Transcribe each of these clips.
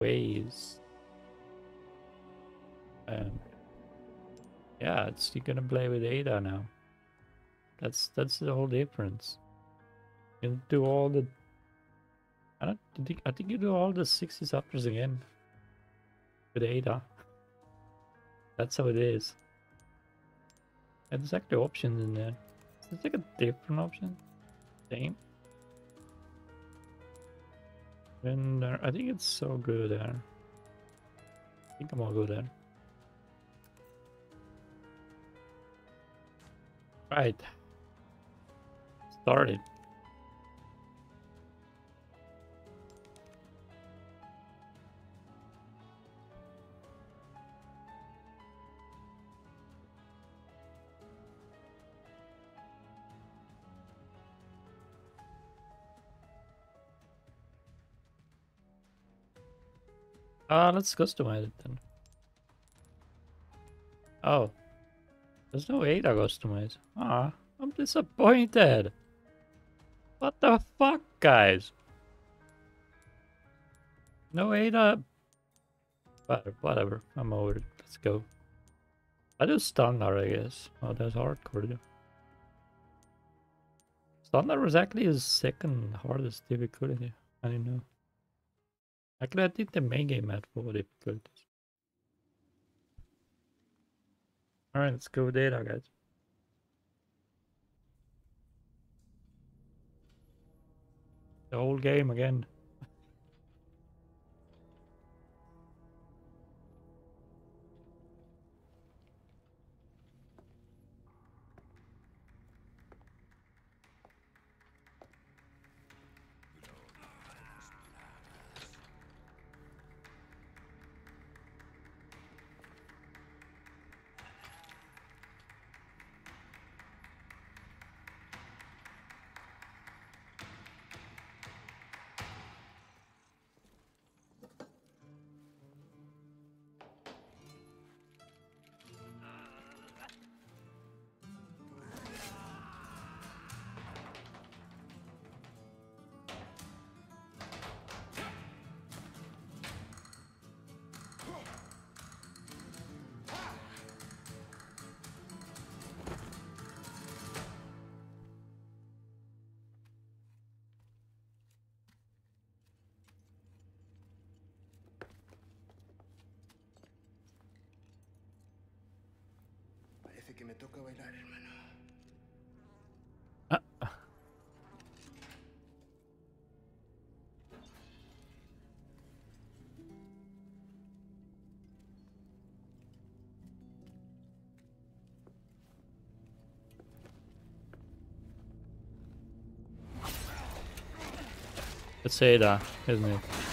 ways. Um, yeah, it's you're gonna play with Ada now. That's that's the whole difference. You do all the. I don't think I think you do all the sixty chapters again. With Ada. That's how it is. And there's actually options in there. It's like a different option. Same. And I think it's so good there. I think I'm all good there. Right. Started. Uh, let's customize it then. Oh. There's no Ada customize. Ah, I'm disappointed. What the fuck, guys? No Ada. But whatever, I'm over it. Let's go. I do standard, I guess. Oh, that's hardcore. Too. Standard was actually his second hardest difficulty. I didn't know. I think the main game had four difficulties. Alright, let's go with data, guys. The whole game again. Que me toca bailar, hermano. Let's say that, isn't it?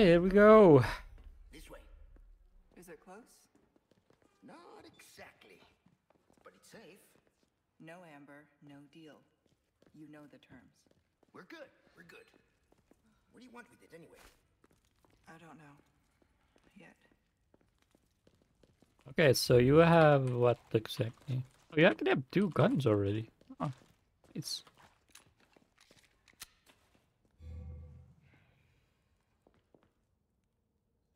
Alright, here we go. This way. Is it close? Not exactly, but it's safe. No amber, no deal. You know the terms. We're good. We're good. What do you want with it anyway? I don't know. Yet. Okay, so you have what exactly? Oh, you actually have two guns already. Oh, it's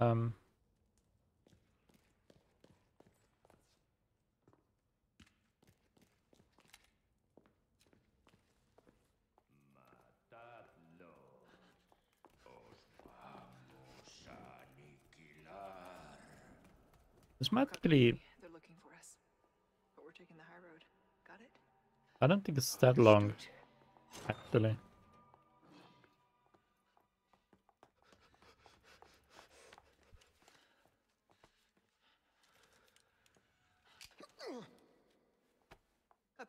um. This might actually They're looking for us. But we're taking the I don't think it's that long, actually. Up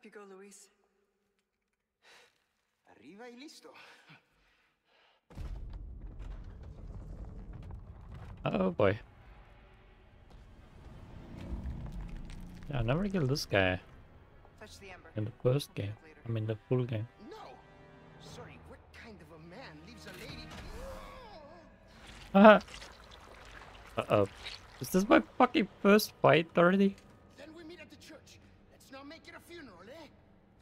you go, Luis. Arriba y listo. Oh boy. Yeah, I never killed this guy Touch the amber. in the first game. get it later. I mean, the full game. No. Sorry, what kind of a man leaves a lady? Uh oh. Is this my fucking first fight already?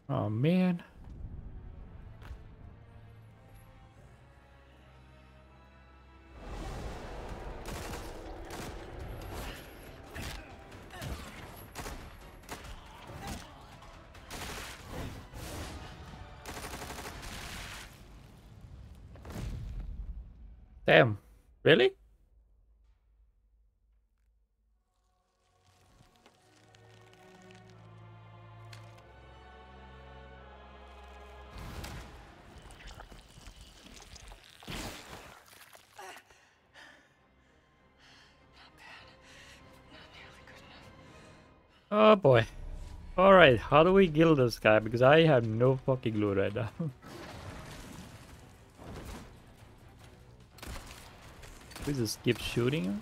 Oh man. Damn. Really? Oh boy. Alright, how do we kill this guy? Because I have no fucking clue right now. we just keep shooting him?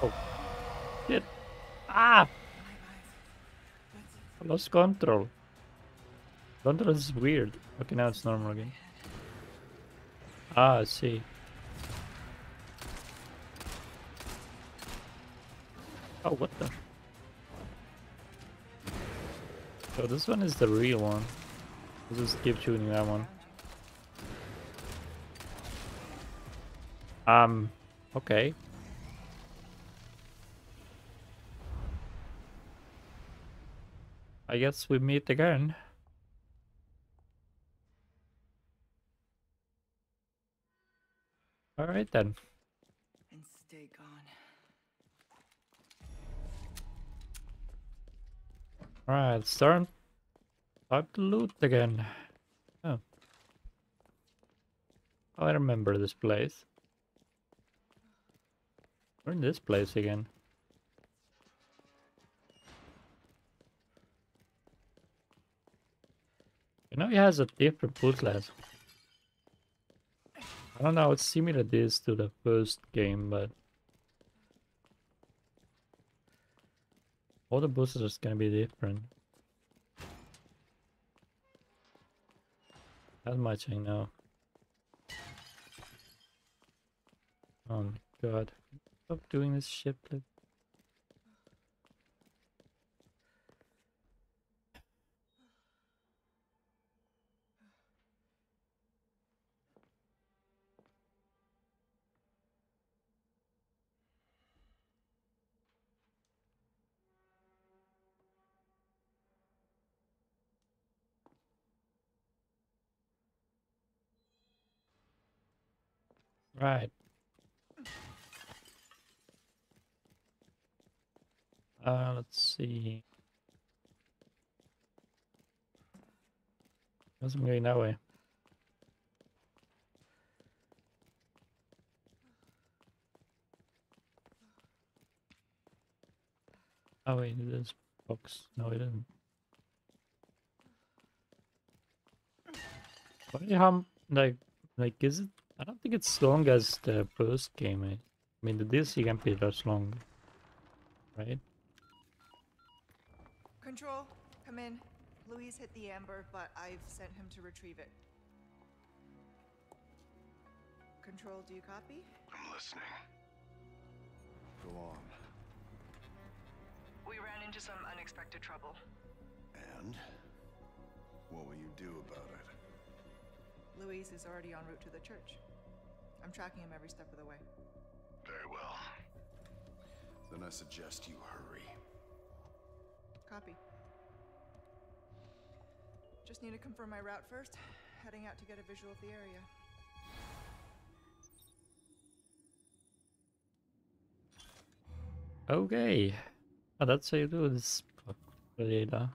Oh. Shit. Ah! Lost control. Control is weird. Okay, now it's normal again. Ah, I see. Oh, what the? So this one is the real one. Let's just keep shooting that one. Um, okay. I guess we meet again. Alright then. And stay gone. Alright, it's turn. Time to loot again. Oh. Oh, I remember this place. We're in this place again. You know, he has a different boot class. I don't know, it's similar this to the first game, but all the boosters are gonna be different. That much I know. Oh my god. Stop doing this shit, please. Right. Uh, let's see. Wasn't going that way. Oh wait, it is box. No, it isn't. Why how like like is it? I don't think it's long as the first game. I, I mean the DLC can be that long, right? Control, come in. Luis hit the amber, but I've sent him to retrieve it. Control, do you copy? I'm listening. Go on. We ran into some unexpected trouble. And? What will you do about it? Luis is already en route to the church. I'm tracking him every step of the way. Very well. Then I suggest you hurry. Copy. Just need to confirm my route first. Heading out to get a visual of the area. Okay. Oh, that's how you do this, Leda.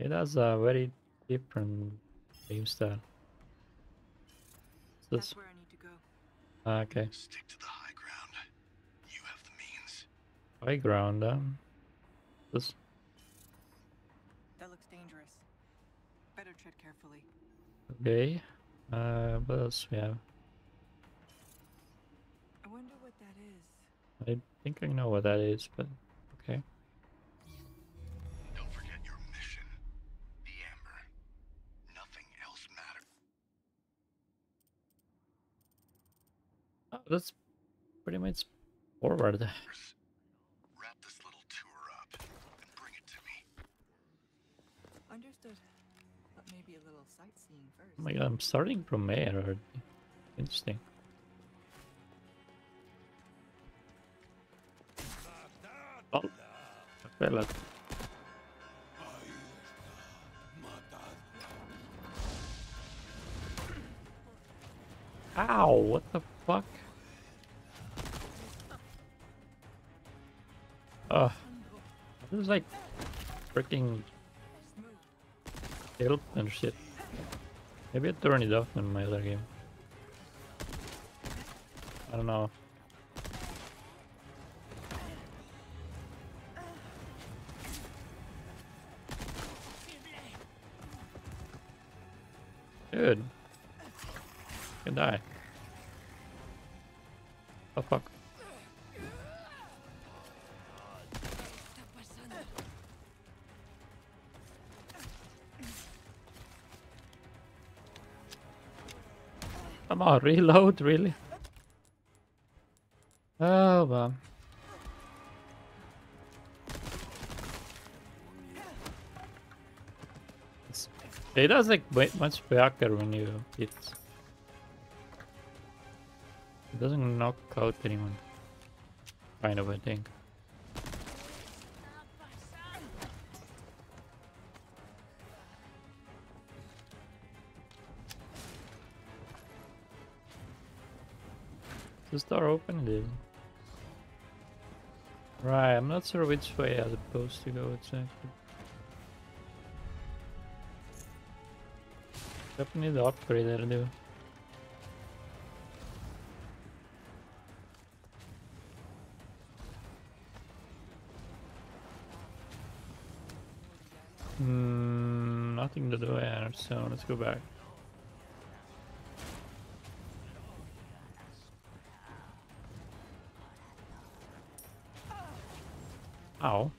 It has a very different game style. That's where I need to go. ah, okay. Stick to the high ground. You have the means. High ground. Um, this That looks dangerous. Better tread carefully. okay. Uh, what else we have? I wonder what that is. I think I know what that is, but Oh, that's pretty much forward. Wrap this little tour up and bring it to me. Understood. But maybe a little sightseeing first. Oh my god, I'm starting from there already. Interesting. Oh, I fell it. Ow, what the fuck? Ugh. This is like freaking help and shit. Maybe I turn it off in my other game. I don't know. Dude. Can die. Come on, reload, really? Oh, well. It's, it does like much better when you hit. It doesn't knock out anyone. Kind of, I think. Is the door open? It. Right, I'm not sure which way I'm supposed to go exactly. Definitely the upgrade there, do. Hmm, nothing to do there, so let's go back. Ow.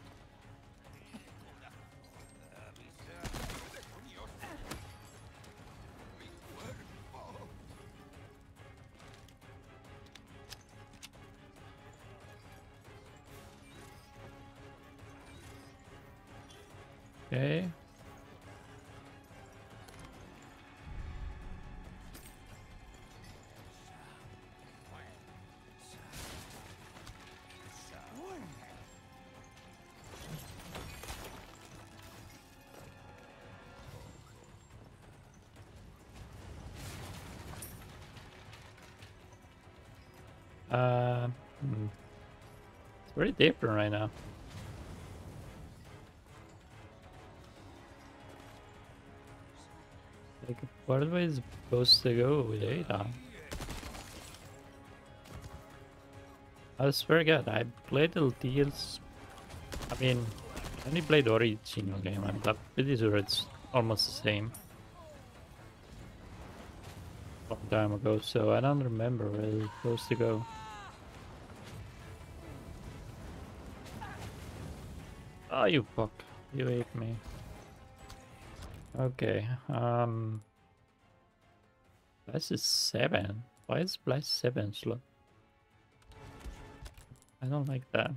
Very different right now. Like, what am I supposed to go with Ada? I swear God, I played the deals. I mean, I only played the original game. I'm pretty sure it's almost the same. Long time ago, so I don't remember where it's supposed to go. Oh, you fuck. You ate me. Okay, um... This is 7. Why is Blast 7 slot? I don't like that.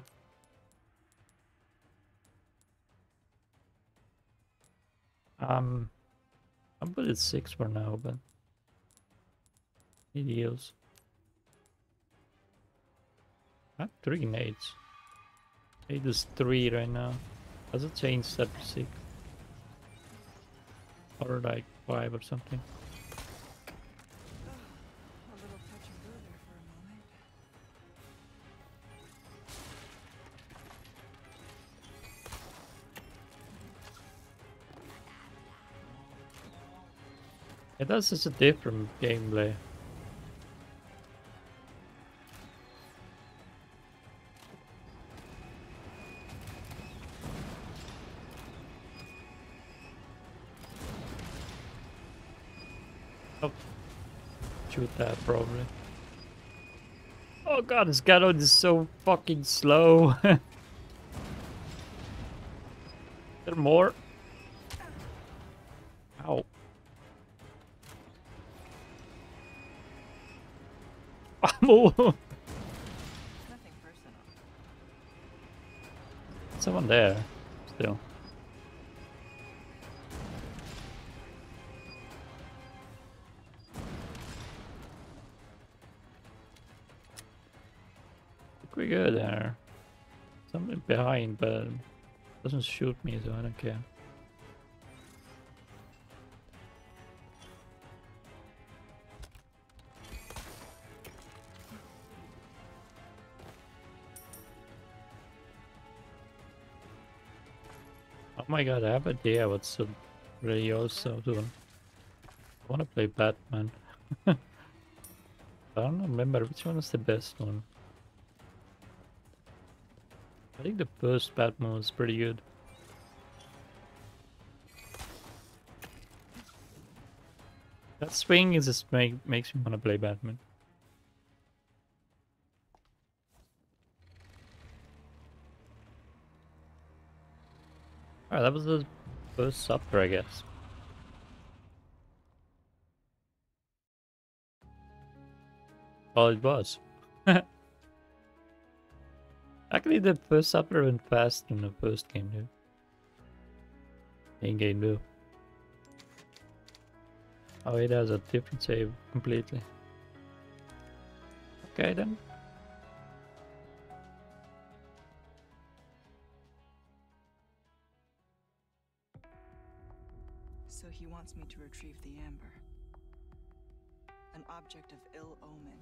Um... I'll put it 6 for now, but... It heals. I have 3 nades. It is 3 right now. Has it changed step 6? Or like 5 or something? It that's just a different gameplay. Probably. Oh god, this Ganon is so fucking slow. there more? Ow. Personal. Someone there, still. Behind, but doesn't shoot me, so I don't care. Oh my god, I have a idea what's so really also doing. I wanna play Batman. I don't remember which one was the best one. I think the first Batman was pretty good. That swing is just make, makes me wanna play Batman. Alright, that was the first supper, I guess. Oh, it was. Actually, the first supper went fast in the first game, dude. In game, too. Oh, it has a different save completely. Okay, then. So he wants me to retrieve the amber. An object of ill omen.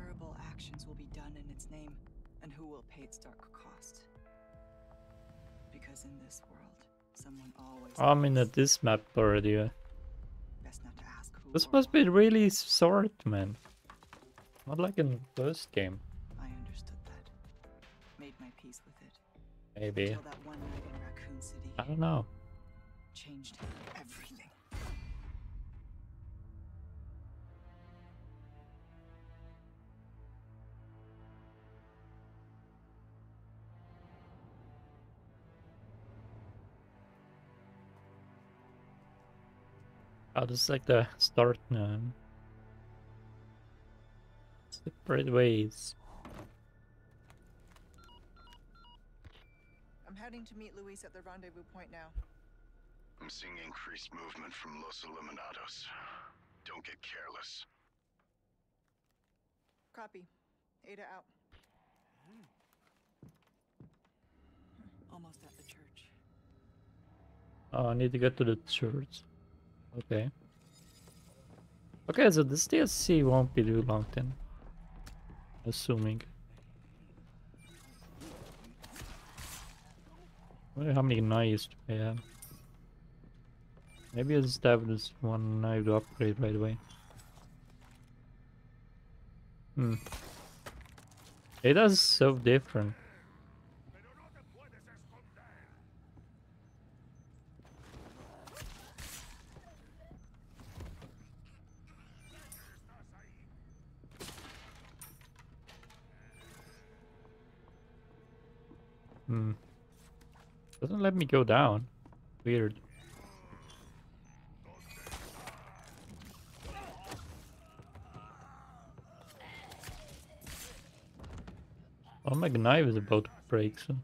Terrible actions will be done in its name, and who will pay its dark cost? Because in this world, someone always. Oh, I'm in a, this map already. Best not to ask who This must be really short, man. Not like in first game, I understood that. Made my peace with it. maybe. Until that one night in Raccoon City I don't know. changed everything. Oh, this is like the start now. Separate ways. I'm heading to meet Luis at the rendezvous point now. I'm seeing increased movement from Los Illuminados. Don't get careless. Copy. Ada out. Almost at the church. Oh, I need to get to the church. Okay. Okay, so this DLC won't be too long then. Assuming. wonder how many knives do I have. Maybe I'll just have this one knife to upgrade right away. Hmm. It is so different. Hmm. Doesn't let me go down. Weird. Oh, my knife is about to break, so.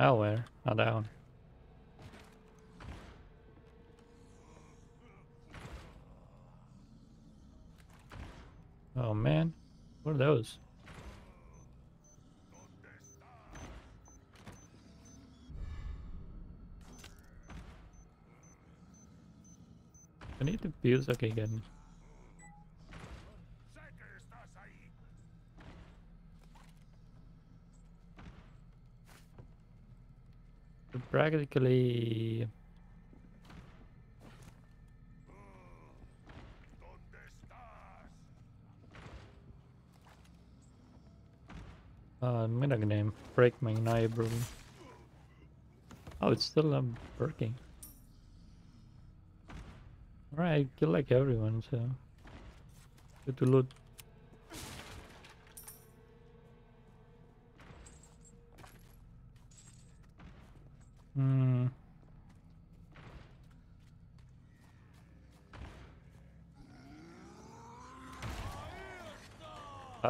Oh, where? Not down. Oh man, what are those? I need to build Okay, good. Practically Uh, name break my neighbor. Oh, it's still um, working. Alright, kill like everyone, so good to loot.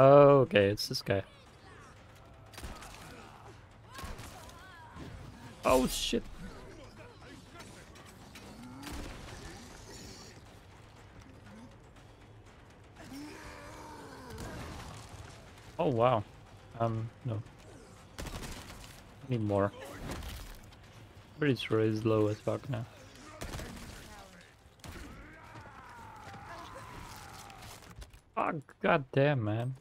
Oh, okay, it's this guy. Oh shit. Oh wow. Um no. Need more. Pretty sure it's low as fuck now. Oh god damn man.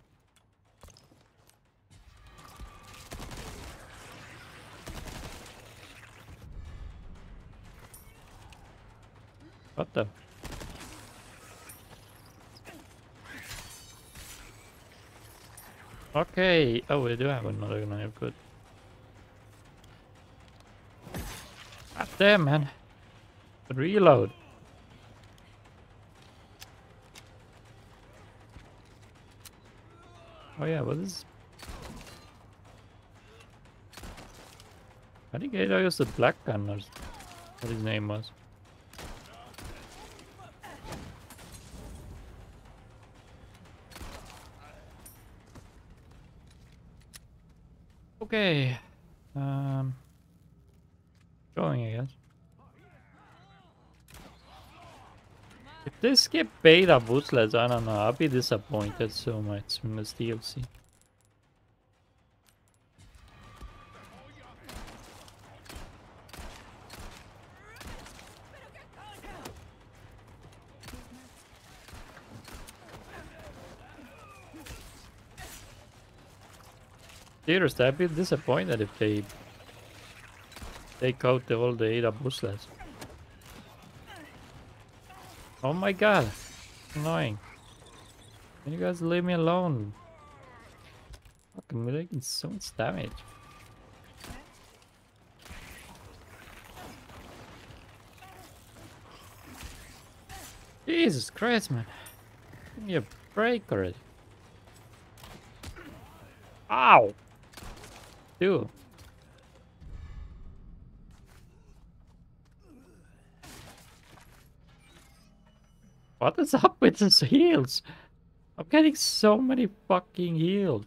Okay. Oh, we do have another knife, oh, good. God damn, man. Reload. Oh yeah, what is... I think I used the black gun or what his name was. Okay. Um, going, I guess. If they skip beta boostlets, I don't know. I'll be disappointed so much in this DLC. Seriously, I'd be disappointed if they take out the, all the Ada boostlets. Oh my god, annoying. Can you guys leave me alone? Fucking making so much damage. Jesus Christ, man. Give me a break already. Ow! Dude. What is up with these heals? I'm getting so many fucking heals.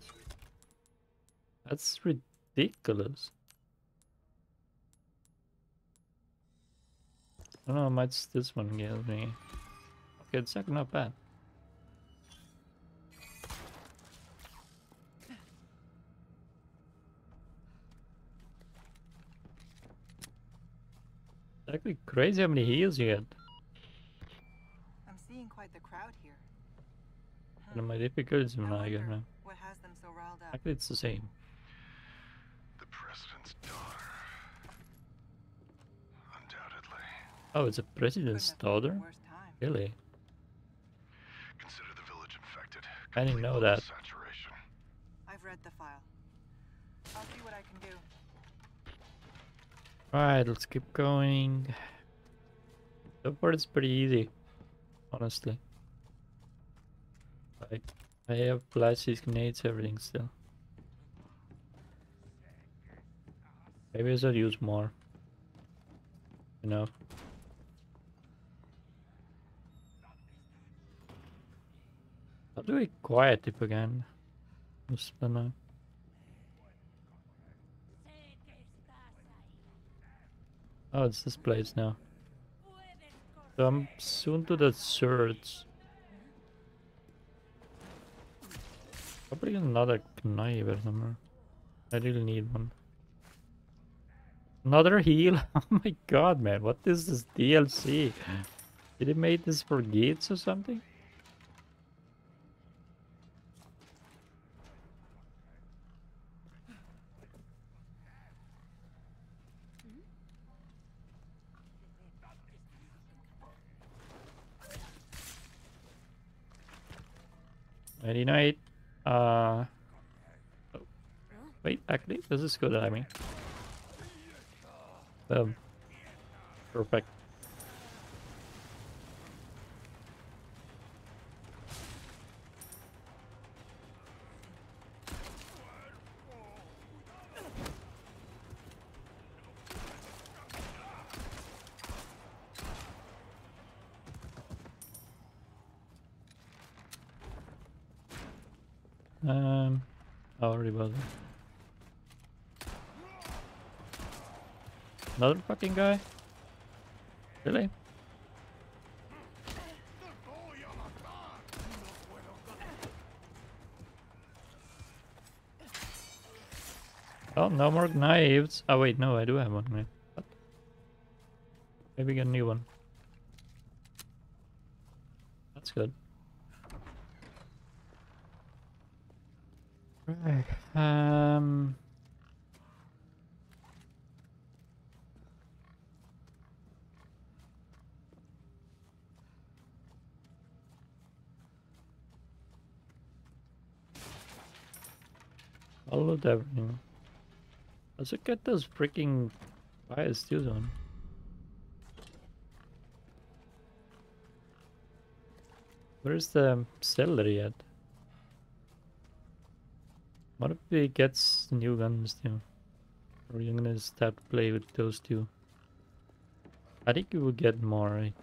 That's ridiculous. I don't know how much this one gives me. Okay, it's not bad. Actually crazy how many heals you get. I'm seeing quite the crowd here. And my difficulties I when I get wonder now. what has them so riled up. Actually, it's the same. The president's daughter. Undoubtedly. Oh, it's a president's Couldn't have picked a daughter? Really? Consider the village infected. I didn't know that. Saturation. I've read the file. I'll see what I can do. Alright, let's keep going. So far, it's pretty easy. Honestly. Like, I have flashes, grenades, everything still. Maybe I should use more. You know? I'll do it quiet if again. Just gonna... Oh, it's this place now. So I'm soon to the search. Probably another knife or somewhere. I really need one. Another heal? Oh my god, man. What is this DLC? Did he make this for gates or something? Nighty night. Uh. oh, Wait, actually, this is good. I mean. Boom. Perfect. Another fucking guy? Really? Oh, no more knives. Oh wait, no, I do have one knife. Maybe get a new one. That's good. Right. Um. Everything. Let's look at those freaking fire steels on. Where's the celery at? What if he gets new guns too? Or are you gonna start to play with those two? I think you will get more, right?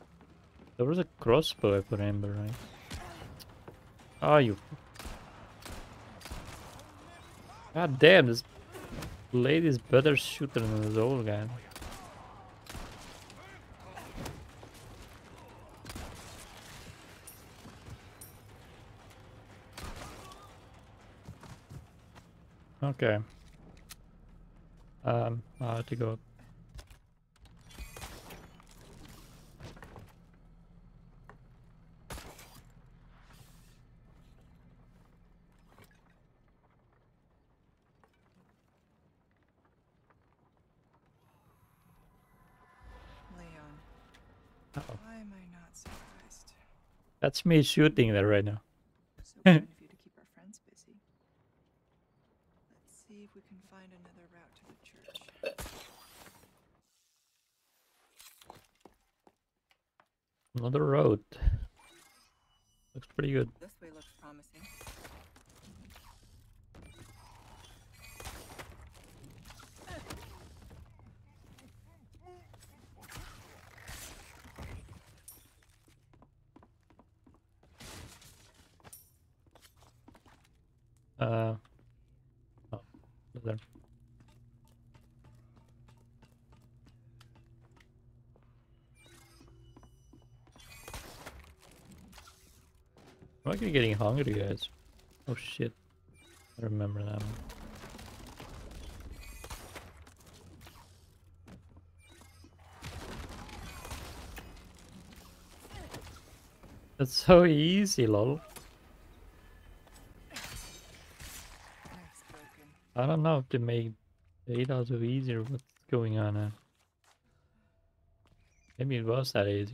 There was a crossbow I put Amber, right? Oh, you... God damn, this lady's better shooter than this old guy. Okay. Um, I have to go. Leon, Uh-oh. why am I not surprised? That's me shooting there right now. So kind of you to keep our friends busy. Let's see if we can find another route to the church. Another road. Looks pretty good. This Actually getting hungry, guys. Oh shit. I remember that one. That's so easy, lol. I don't know if they make it out of easier what's going on now. Maybe it was that easy.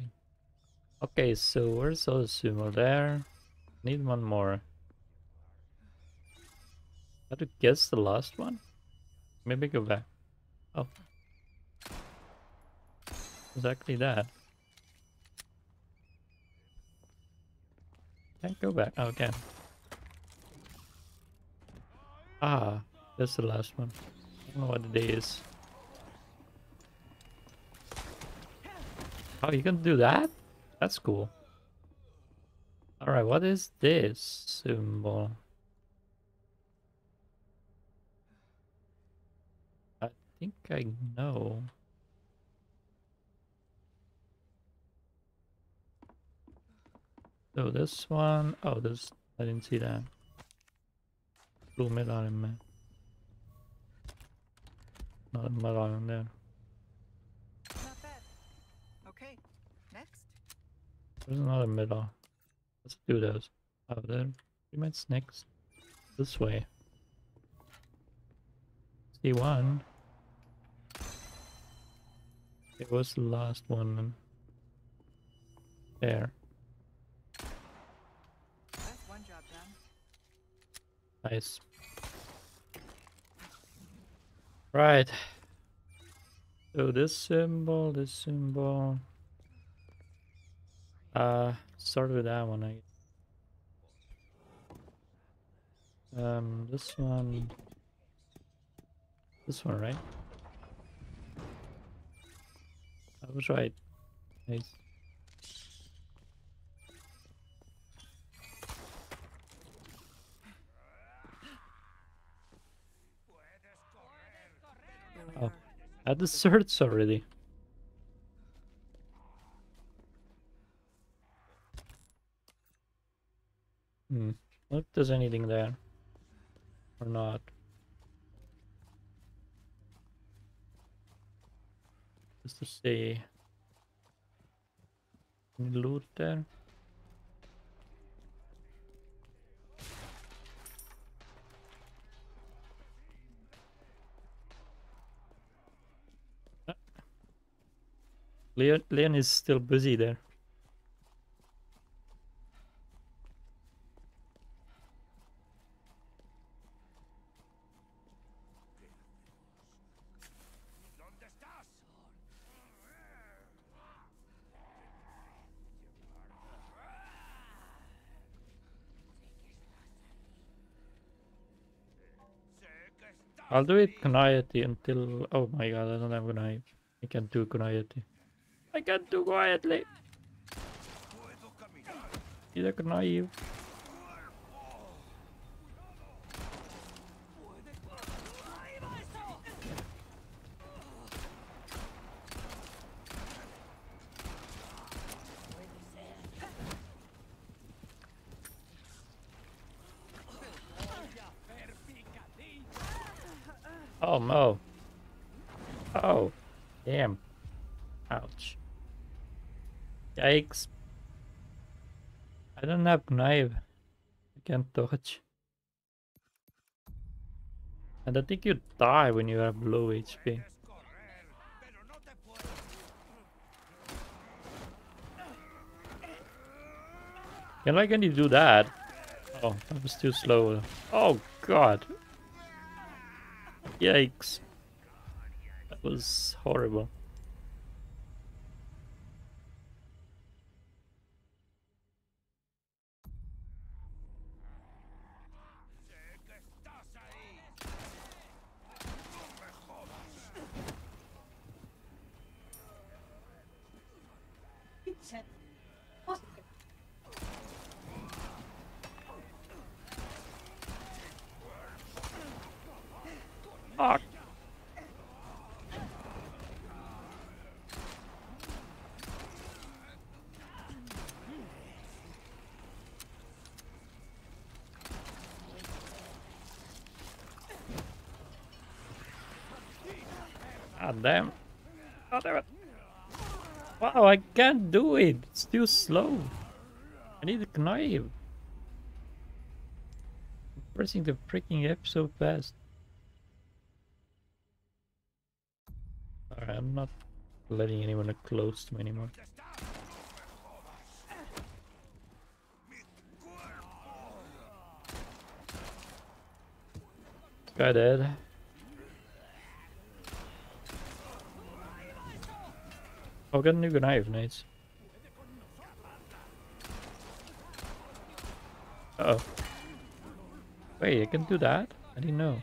Okay, so where's those sumo there? Need one more. How to guess the last one? Maybe go back. Oh. Exactly that. Can't go back. Oh, can. Ah, that's the last one. I don't know what it is. Oh, you can do that? That's cool. Alright, what is this symbol? I think I know. So this one, oh, this, I didn't see that. Blue medallion man. Not a medallion there. Not bad. Okay, next. There's another middle. Let's do those. Oh, then we might next. This way. See one. It was the last one. There. That's one job done. Nice. Right. So this symbol, this symbol. Uh, start with that one. I. Um, this one. This one, right? I was right. Nice. Oh. are. At the certs already. Hmm. If there's anything there. Or not. Just to see. Any loot there? Leon, Leon is still busy there. I'll do it quietly until. Oh my god, I don't have knife. I can't do quietly. I can't do quietly. Need a Yikes. I don't have knife. I can't dodge. And I think you die when you have low HP. Can I can you do that? Oh, that was too slow. Oh god. Yikes. That was horrible. Fuck. God damn. God damn it. Wow, I can't do it. It's too slow. I need a knife. I'm pressing the freaking F so fast. Alright, I'm not letting anyone close to me anymore. Guy dead. Oh, got a new knife, nice. Uh oh. Wait, I can do that? I didn't know.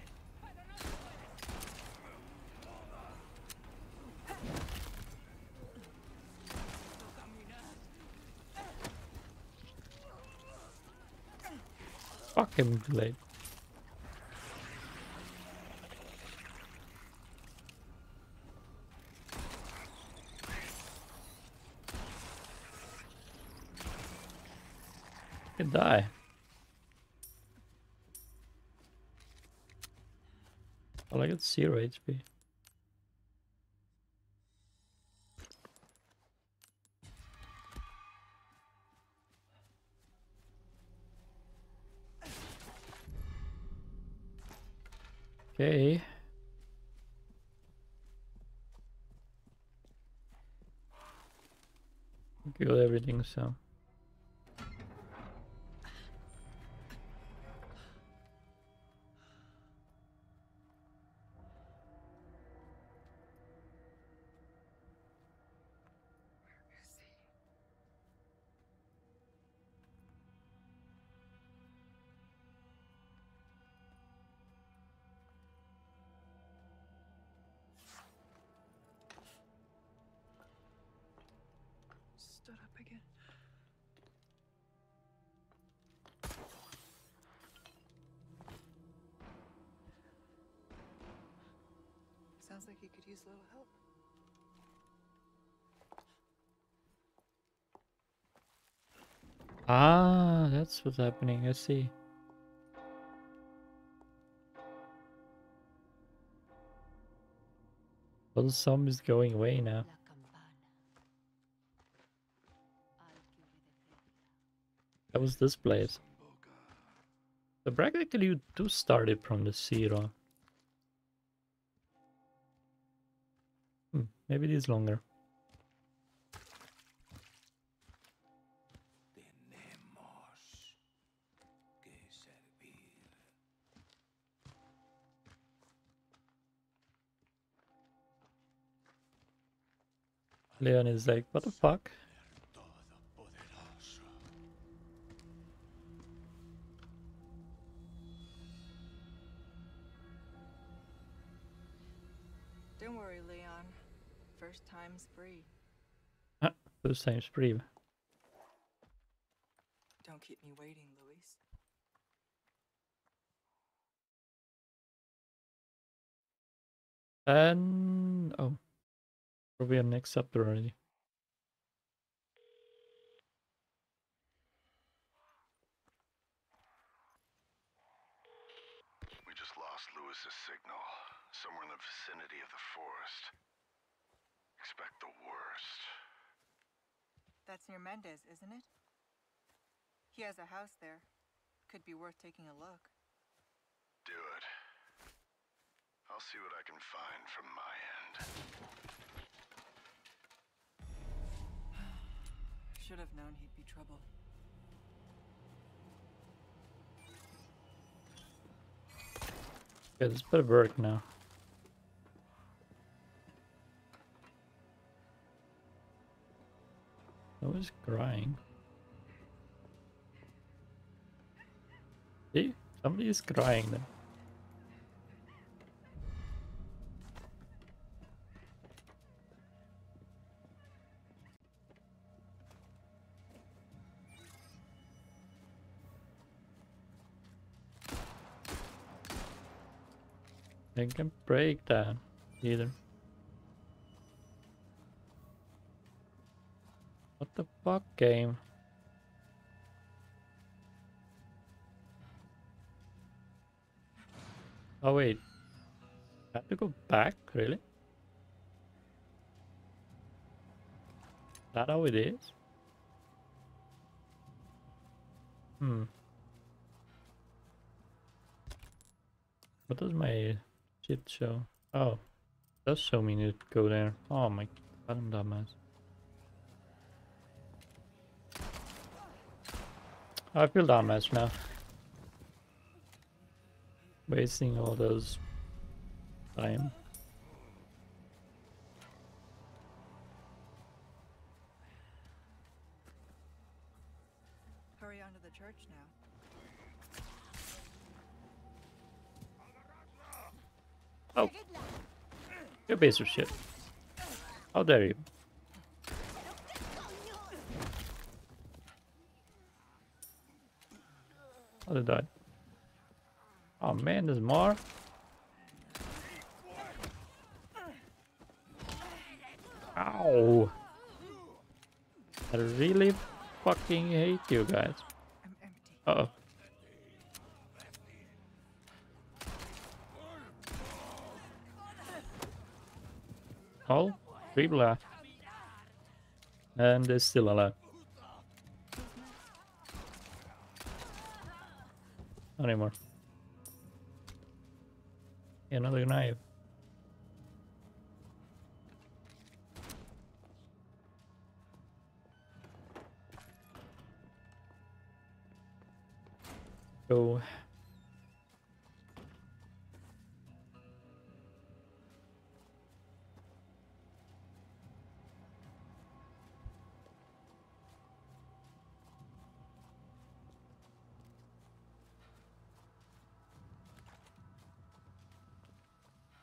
Fuck him, die. Well, I got zero HP. Okay. Kill everything, so. Use a little help. Ah, that's what's happening. I see. All the is going away now. That was this place. The practically you do start it from the zero. Maybe it is longer. Leon is like, what the fuck? Time's free. First time spree. Don't keep me waiting, Luis. And oh, probably next chapter already. We just lost Luis's signal. Somewhere in the vicinity of the forest. Expect the worst. That's near Mendez, isn't it? He has a house there. Could be worth taking a look. Do it. I'll see what I can find from my end. Should have known he'd be trouble. Yeah, this better work now. I was crying. See? Somebody is crying then. I can break that either. The fuck game? Oh wait. I have to go back, really? That how it is? Hmm. What does my shit show? Oh. Does show me to go there. Oh my god, I'm dumbass. I feel dumbass now. Wasting all those time. Hurry on to the church now. Oh. You piece of shit. How dare you? How did? Oh man, there's more. Ow! I really fucking hate you guys. Uh oh. Oh, people left. And they're still alive. Not anymore. Another knife. So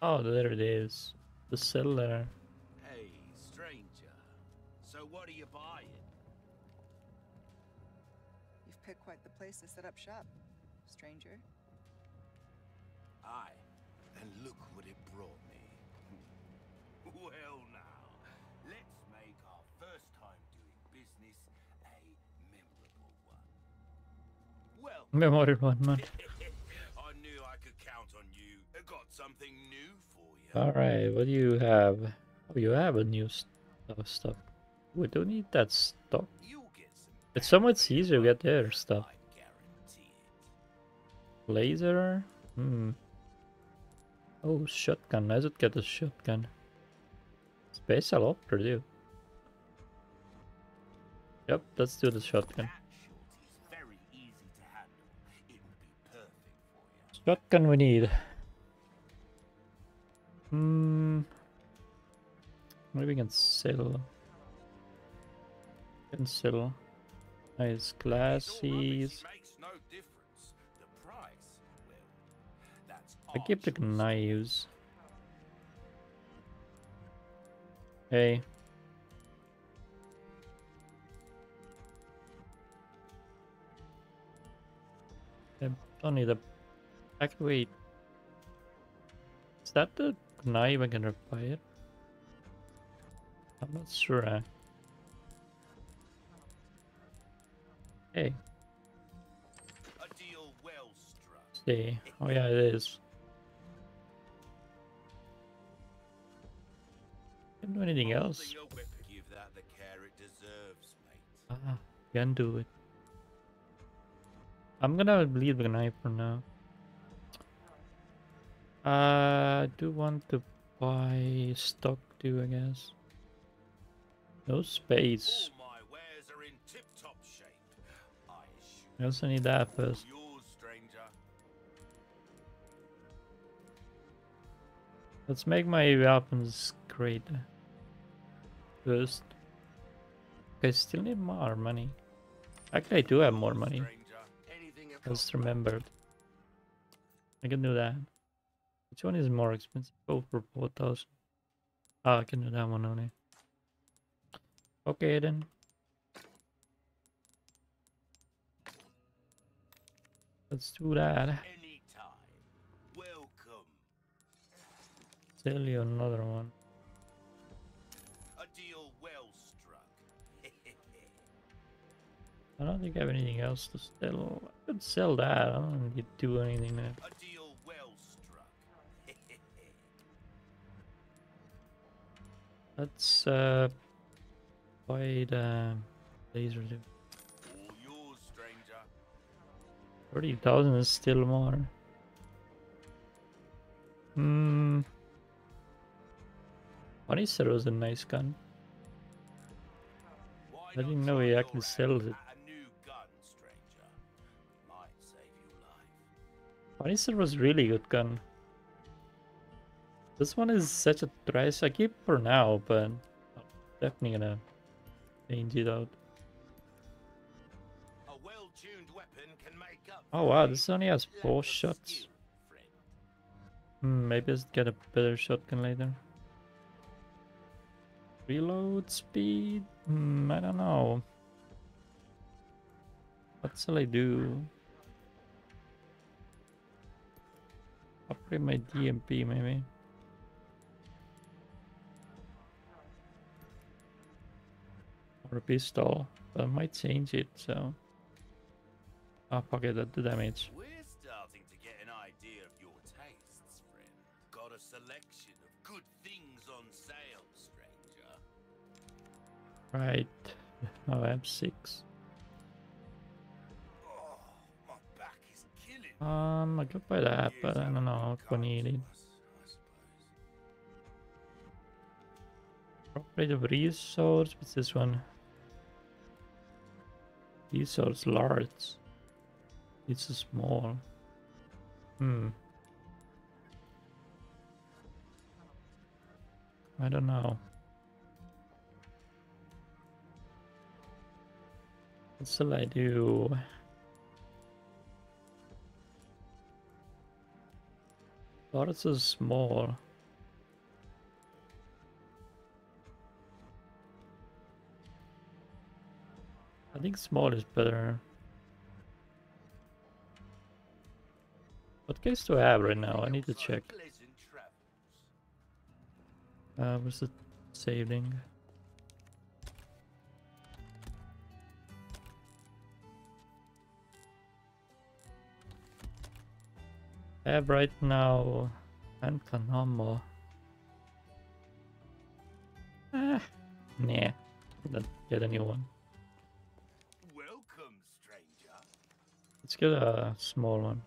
Oh, there it is. The cellar. Hey, stranger. So what are you buying? You've picked quite the place to set up shop, stranger. Aye. And look what it brought me. well now, let's make our first time doing business a memorable one. Well, Memorial one man. you. Alright, what do you have? Oh, you have a new stuff. stuff. We don't need that stuff. You'll get some It's so much easier to get their stuff. I guarantee it. Laser? Hmm. Oh, shotgun. I should get a shotgun. Special offer, dude. Yep, let's do the shotgun. That we very Hmm. Maybe we can sell. Can sell. Nice glasses. no. The price, well, I keep the knives. Hey. Need a actually. Is that the knife I can repair? I'm not sure. Hey, well see. Oh yeah, it is. Can't do anything else. it deserves. Ah, can do it. I'm gonna leave the knife for now. Uh, I do want to buy stock too, I guess. No space. My wares are in tip-top shape. I also need that first. Let's make my weapons greater. First. I still need more money. Actually, I do have more money. Stranger. Anything I just remembered. I can do that. Which one is more expensive? Go for 4000. Ah, I can do that one only. Okay then. Let's do that. Anytime. Welcome. Sell you another one. A deal well struck. I don't think I have anything else to sell. I could sell that. I don't need to do anything there. Let's uh buy the laser. All 30,000 is still more. Hmm. Punisher was a nice gun. I didn't know he actually sells it. Punisher was really good gun. This one is such a trash. I keep for now, but I'm definitely gonna change it out. A well-tuned weapon can make up. Oh wow, this only has four shots. Hmm, maybe I'll get a better shotgun later. Reload speed? Hmm, I don't know. What shall I do? Upgrade my TMP maybe. or a pistol. but I might change it, so... I'll pocket the, the damage. We're starting to get an idea of your tastes, friend. Got a selection of good things on sale, stranger. Right. Now I have six. Oh, um, I could buy that, but I don't know if I need it. Probably the breeze sword with this one. Resource large. It's a small. Hmm. I don't know. What shall I do? Large is small. I think small is better. What case do I have right now? I need to check. Uh, what's the saving? I have right now and Kanamo. Ah, nah, not get a Let's get a small one.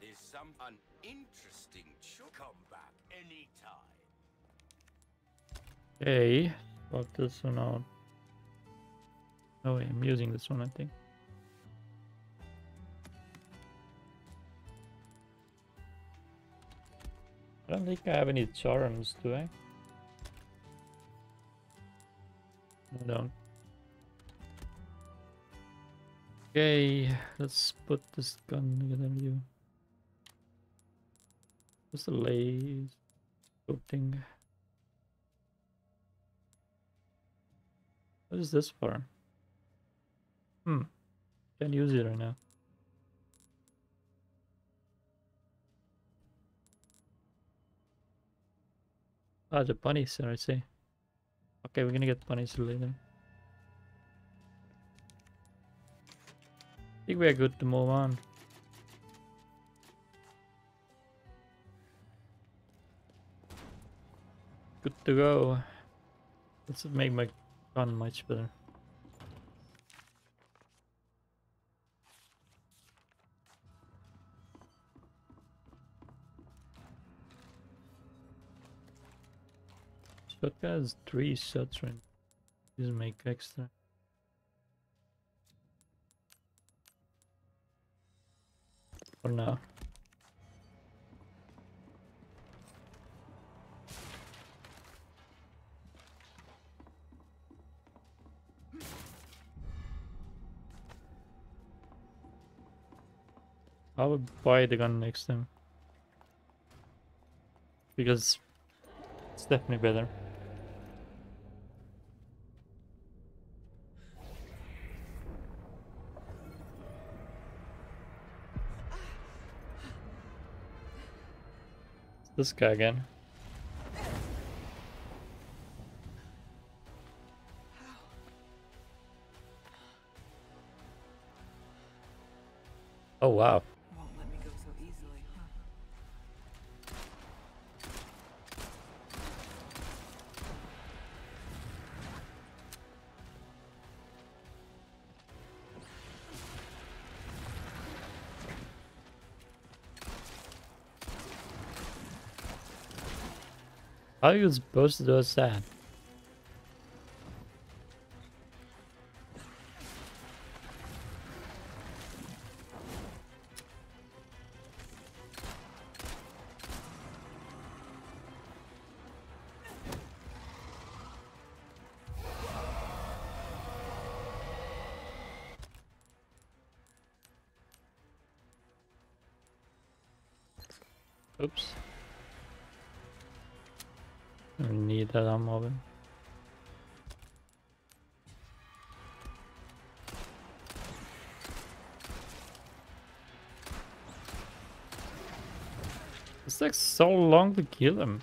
There's some uninteresting Come back anytime. Okay, swap this one out. Oh wait, I'm using this one, I think. I don't think I have any charms, do I? I don't. Okay, let's put this gun together you. What's the lace coating? What is this for? Hmm. Can't use it right now. Ah, the bunnies, I see. Okay, we're gonna get bunnies later. I think we are good to move on. Good to go. Let's make my gun much better. Shotgun has three shots right Just make extra. For now. I would buy the gun next time. Because it's definitely better. This guy again. Oh wow. How are you supposed to do that? So long to kill him.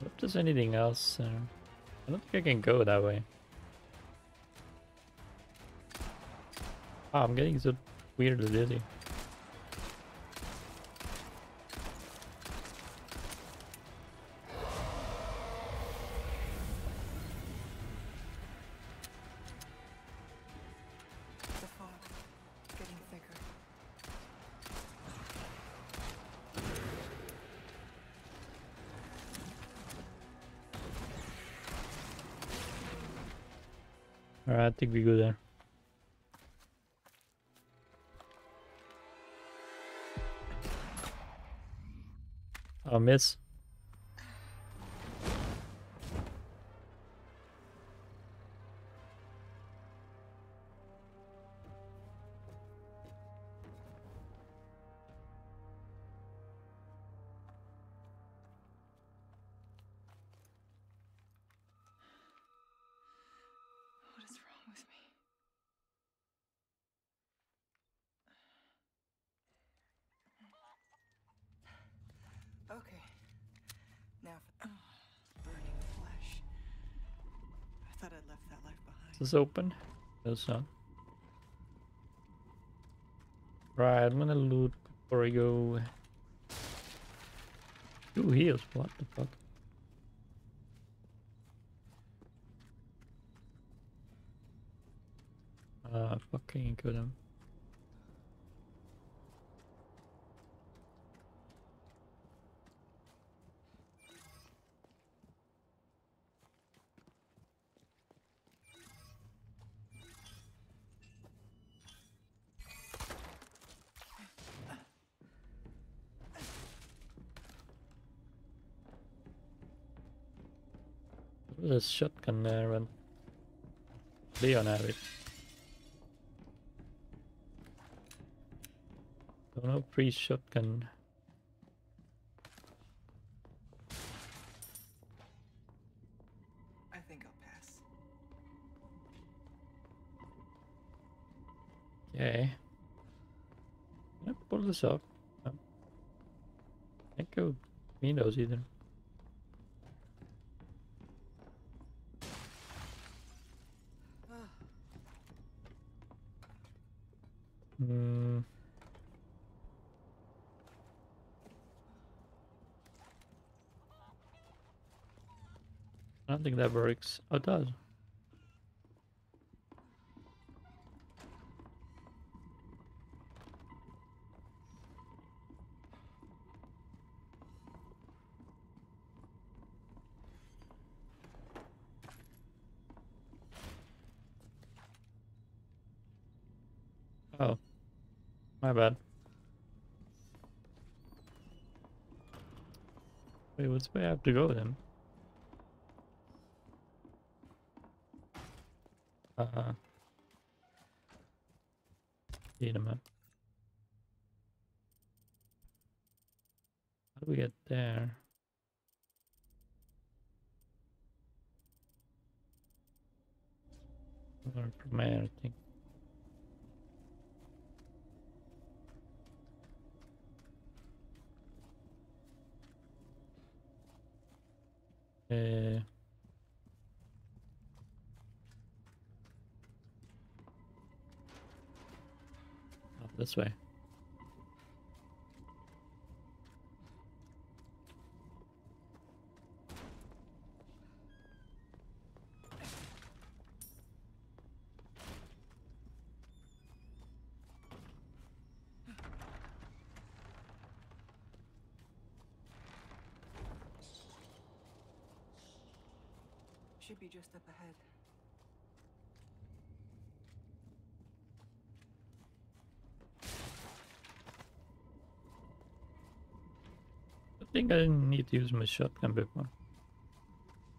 If there's anything else, uh, I don't think I can go that way. Oh, I'm getting so weirdly dizzy. Alright, I think we go there. Oh, miss. Is open? No, it's. Right, I'm gonna loot before I go. Two heals, what the fuck? Uh, fucking kill them. There's shotgun there and Leon have it. Don't know free shotgun. I think I'll pass. Okay. Can I pull this up? No. Can't go windows either. Hmm. I don't think that works. Oh, it does. Wait, way I have to go then? Uh, need a map. How do we get there? Or from air, I think. Uh, oh, this way. Should be just up ahead. I think I need to use my shotgun before.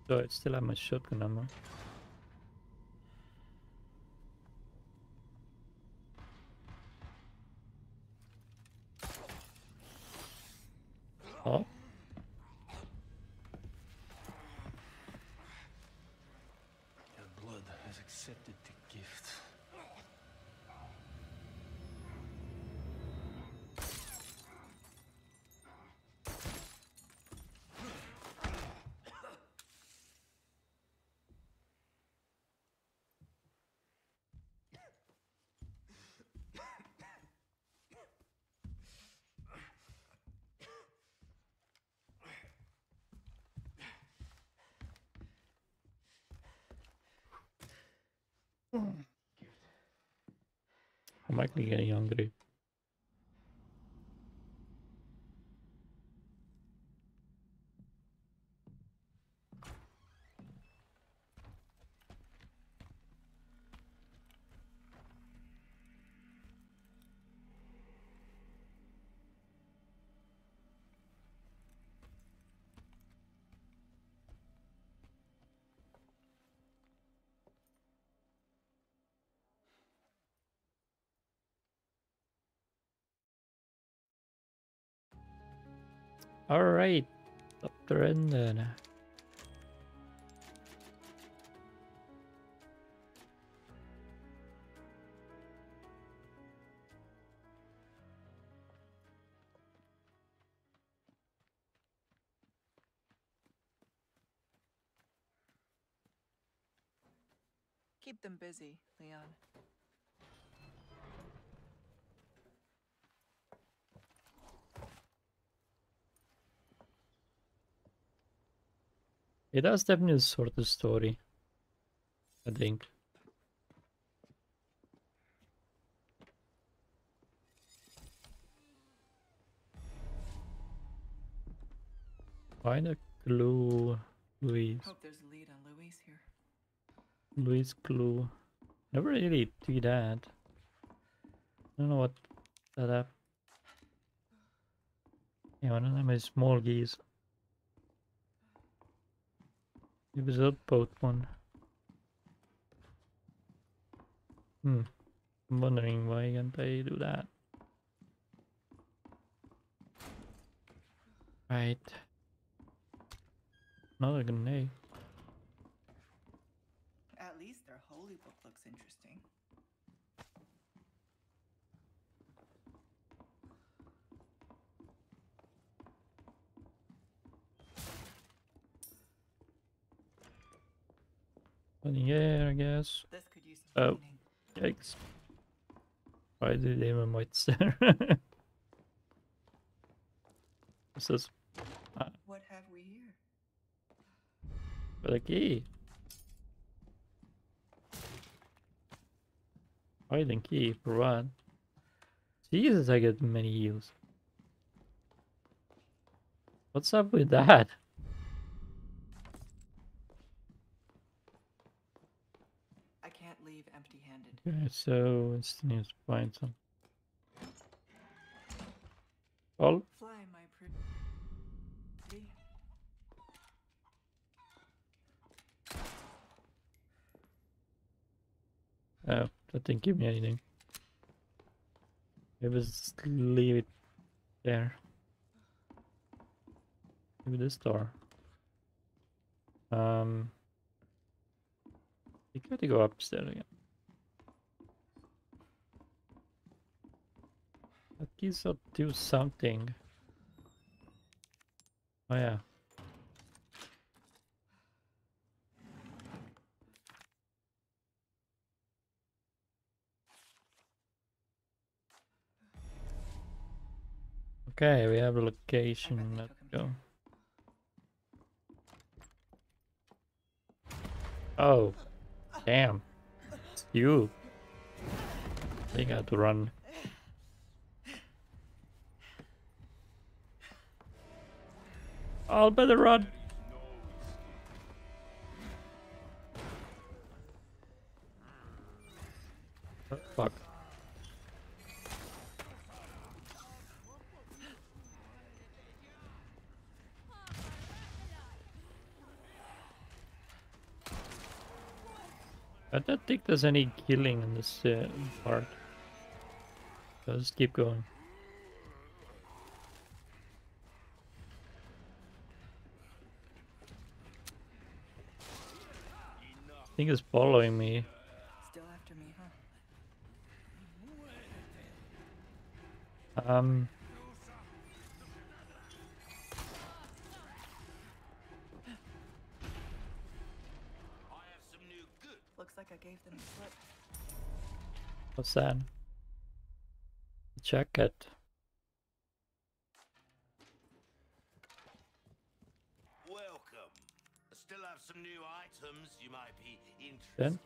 So I still have my shotgun ammo. Oh, Your blood has accepted the gift. I'm actually getting hungry. Alright. Up the end then. Keep them busy, Leon. It has definitely a sort of story. I think. Find a clue, Luis. Hope there's a lead on Luis here. Luis clue. Never really did that. I don't know what that up. Yeah, one of them is small geese. It was a boat one. Hmm. I'm wondering why can't I do that? Right. Another grenade. At least their holy book looks interesting. But yeah, I guess. This could use some Oh. Yikes. Why did they even might stare? What's this? Uh, what have we here? For the key. Hiding key for what? Jesus, I get many heals. What's up with that? I can't leave empty-handed. Okay, so it's needs to find some. Well, Fly, my pretty. oh, that didn't give me anything. Maybe just leave it there. Maybe this door. Um, you got to go upstairs again. Least I'll do something. Oh yeah. Okay, we have a location. Let's go. Oh, damn. It's you. They got to run. I'll better run. Oh, Fuck. I don't think there's any killing in this uh, part. So just keep going. Think it's following me. Still after me, huh? Um, I have some new goods. Looks like I gave them a slip. what's that? Check it. Welcome. I still have some new items you might be interested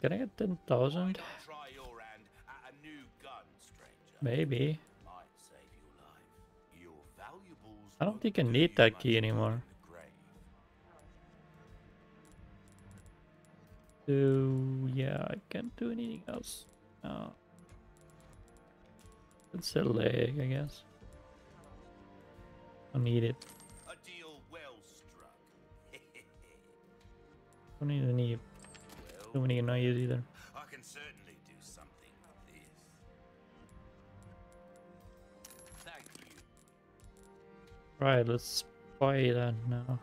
can I get ten Why thousand? not try your hand at a new gun, stranger? Maybe. Might save your life. Your valuables I don't think I need that key anymore. So yeah, I can't do anything else. No. It's a leg, I guess. I need it. Don't need any too many knives either. I can certainly do something with this. Thank you. Right, let's buy that now.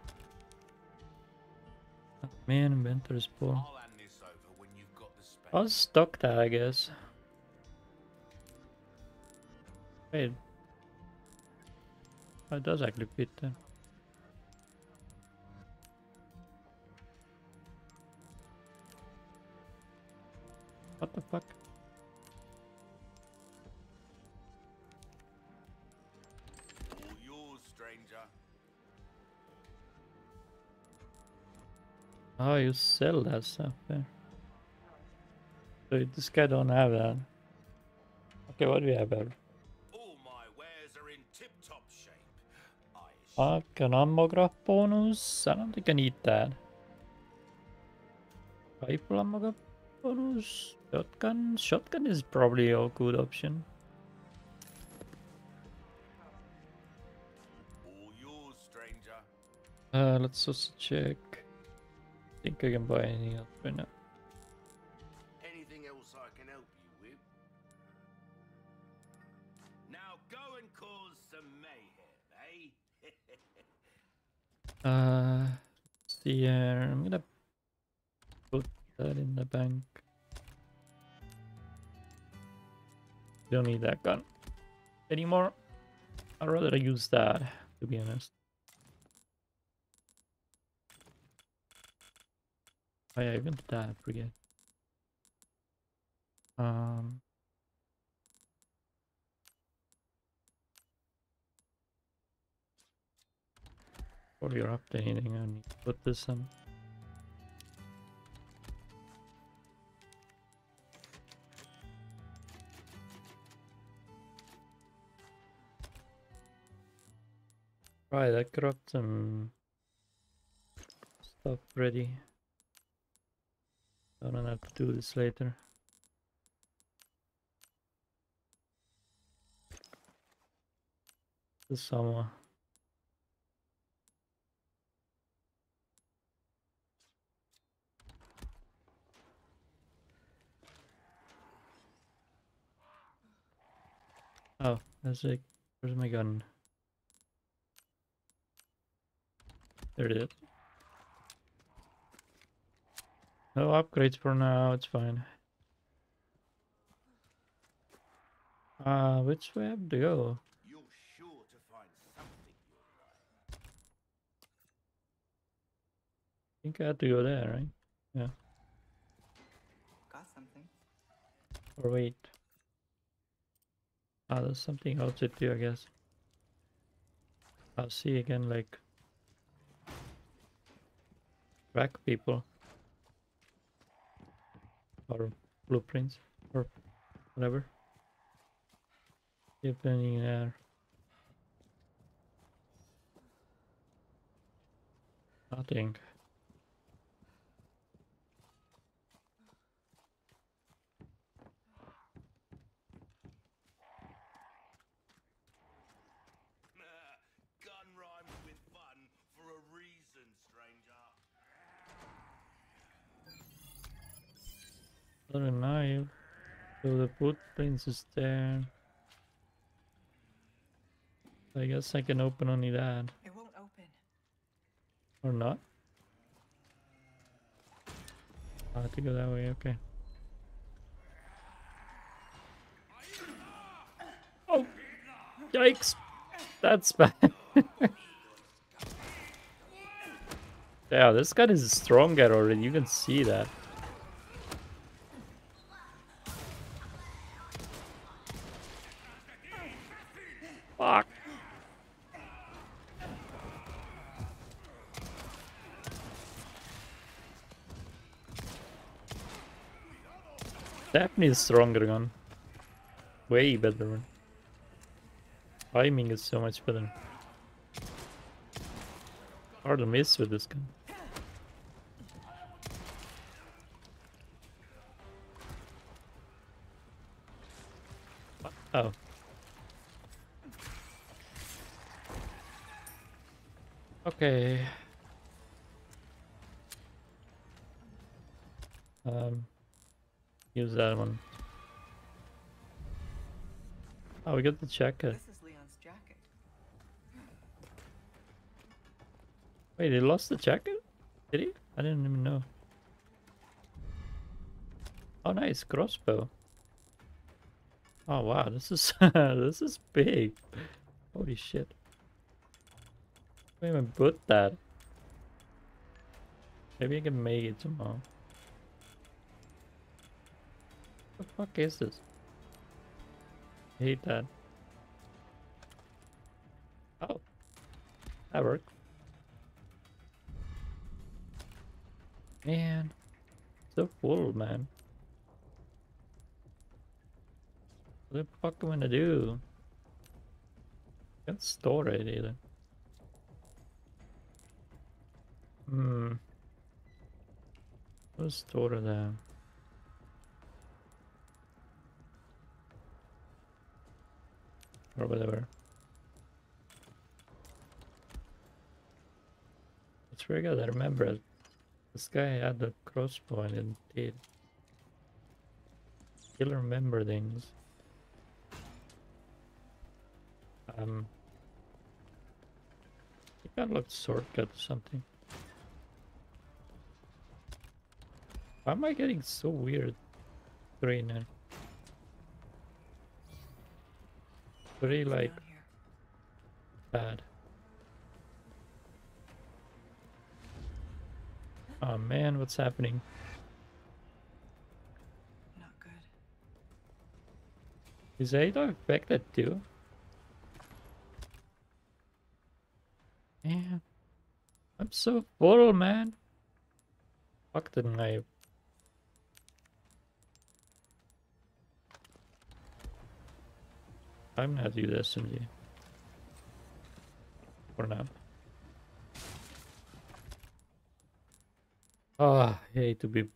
Oh, man, inventory spawn. I'll hand this over when you've got the space. I'll stock that, I guess. Wait. Oh, it does actually fit then. What the fuck? All yours, stranger. Oh, you sell that stuff there. So this guy don't have that. Okay, what do we have here? All my wares are in tip-top shape. I ammo bonus. I don't think I need that. Rifle ammo bonus. Shotgun. Shotgun is probably a good option. All yours, stranger. Uh, let's also check. think I can buy anything else right now. Anything else I can help you with? Now go and cause some mayhem, eh? Uh, let's see here. I'm gonna put that in the bank. Don't need that gun anymore. I'd rather use that, to be honest. Oh yeah, even that, I forget. Um. Before you're up to anything, I need to put this in. Right, I got some stuff ready. I don't have to do this later. The summer. Oh, that's like, where's my gun? There it is. No upgrades for now, it's fine. Uh, which way I have to go? You're sure to find something you'll. I think I have to go there, right? Yeah. Got something. Or wait. Ah, there's something else to do, I guess. I'll see again, like... Track people. Or blueprints, or whatever. Any there. Nothing. Gun rhymes with fun for a reason, stranger. Another knife. So the footprints is there. I guess I can open only that. It won't open. Or not? Ah, I have to go that way, okay. Oh! Yikes! That's bad. yeah, this guy is stronger already, you can see that. Definitely a stronger gun. Way better one. Timing is so much better. Hard to miss with this gun. Oh. Okay. Oh, we got the jacket. Uh, this is Leon's jacket. Wait, he lost the jacket? Did he? I didn't even know. Oh, nice crossbow. Oh wow, this is this is big. Holy shit! I even put that. Maybe I can make it tomorrow. What the fuck is this? I hate that. Oh, that worked. Man, so full, man. What the fuck am I gonna do? Can't store it either. Hmm. Let's store that. Or whatever. It's very good. I remember this guy had the crossbow and it did. Still remember things. Um, I think I looked shortcut or something. Why am I getting so weird? Three now. Three like bad. Oh man, what's happening? Not good. Is Ada affected too? Man, I'm so full, man. Fuck the knife. I'm gonna do this SMG. For now. Oh, I hate to be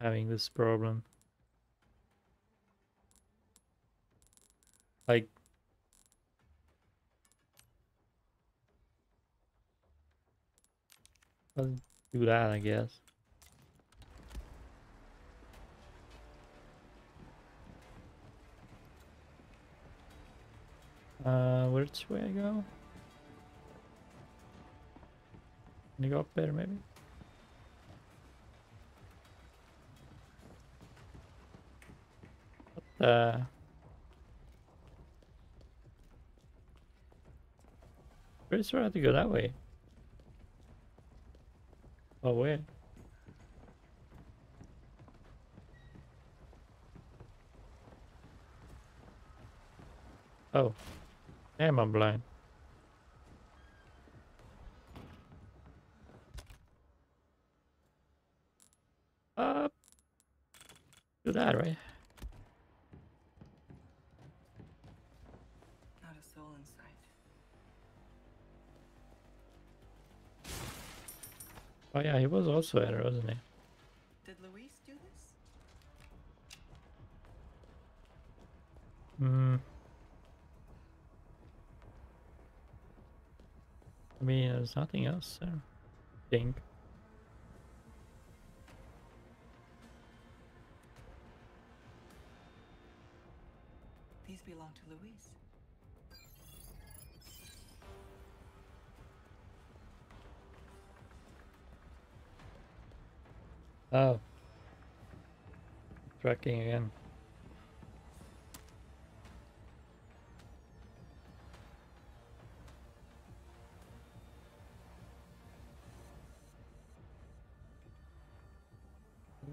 having this problem. Like, I'll do that, I guess. Uh, which way I go? Can you go up there, maybe? What the? Pretty sure I have to go that way. Oh, wait. Oh. Damn, I'm blind. Uh, do that, right? Not a soul in sight. Oh yeah, he was also there, wasn't he? Did Luis do this? Hmm. I mean, there's nothing else there. I think. These belong to Luis. Oh. Tracking again.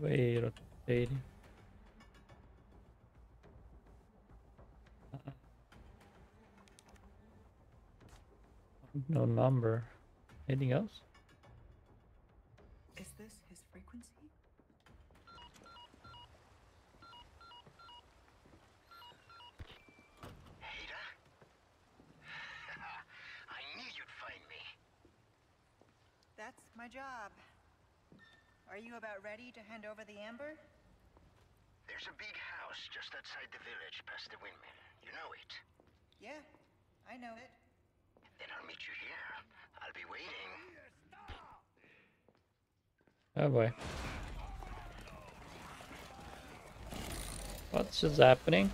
Way rotating. No number. Anything else? Is this his frequency? Ada? I knew you'd find me. That's my job. Are you about ready to hand over the amber? There's a big house just outside the village past the windmill. You know it. Yeah, I know it. Then I'll meet you here. I'll be waiting. Oh boy. What's just happening?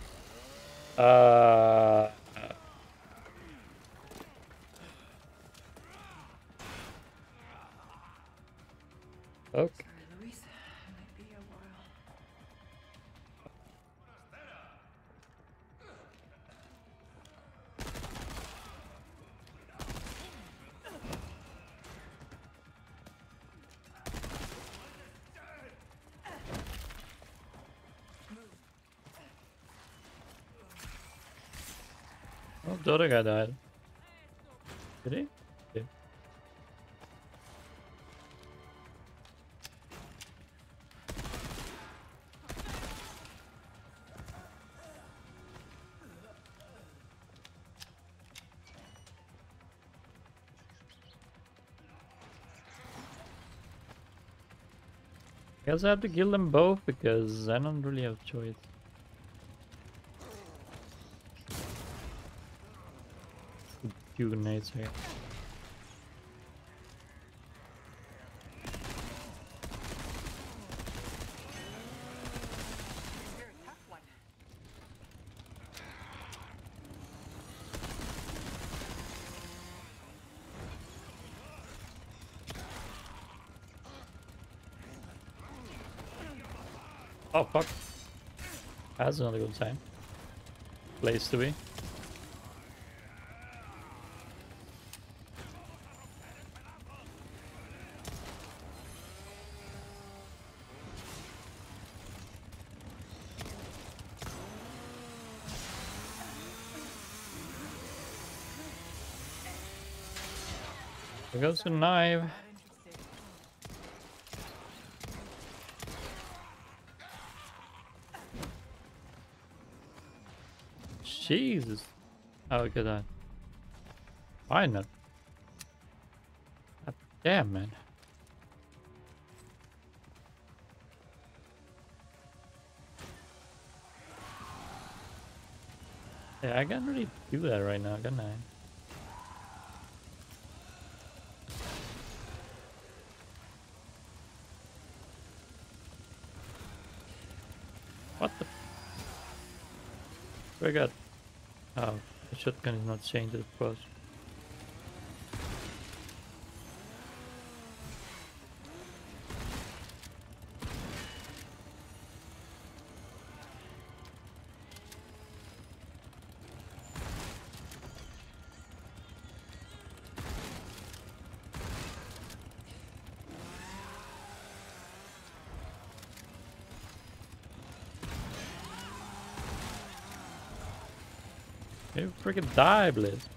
Uh. Okay. Other guy died. Did he? I guess I have to kill them both because I don't really have choice. Few grenades here. Oh fuck. That's another good time. Place to be. There a knife. Jesus. Oh, look at that. Not? God damn, man. Yeah, I can't really do that right now, can I? What the? I got. Oh, the shotgun is not chained to the post. Freaking die, Blizz.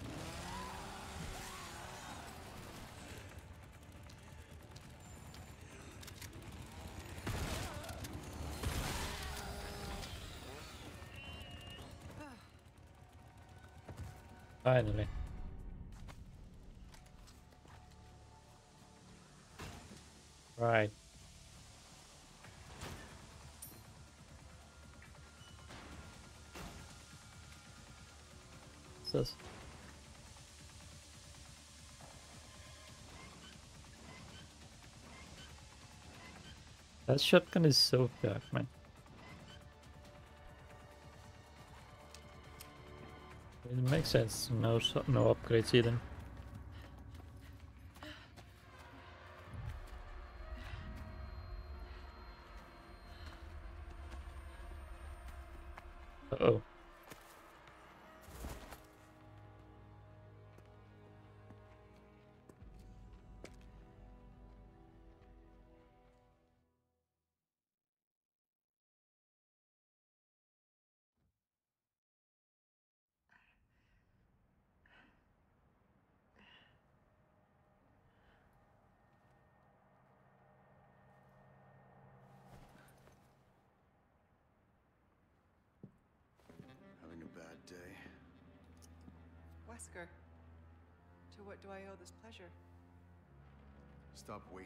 Finally. That shotgun is so dark, man. It makes sense. No, no upgrades either.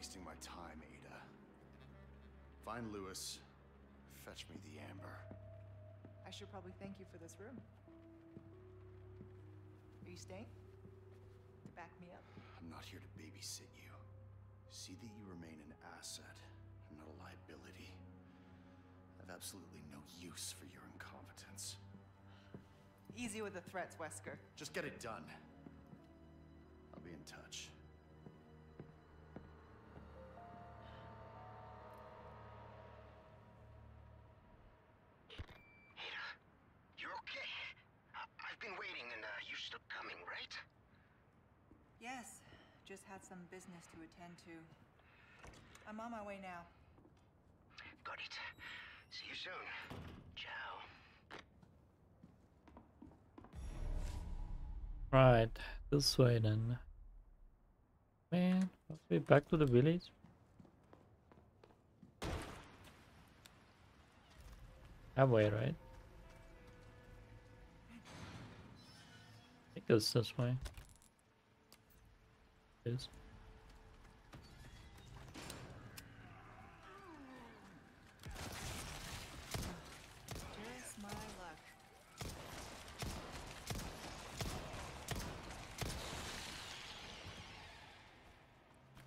Wasting my time, Ada. Find Luis. Fetch me the amber. I should probably thank you for this room. Are you staying? To back me up? I'm not here to babysit you. See that you remain an asset, not a liability. I've absolutely no use for your incompetence. Easy with the threats, Wesker. Just get it done. I'll be in touch. Just had some business to attend to. I'm on my way now. Got it. See you soon. Ciao. Right, this way then. Man, must be back to the village. That way, right? I think it's this way. Is. Just my luck.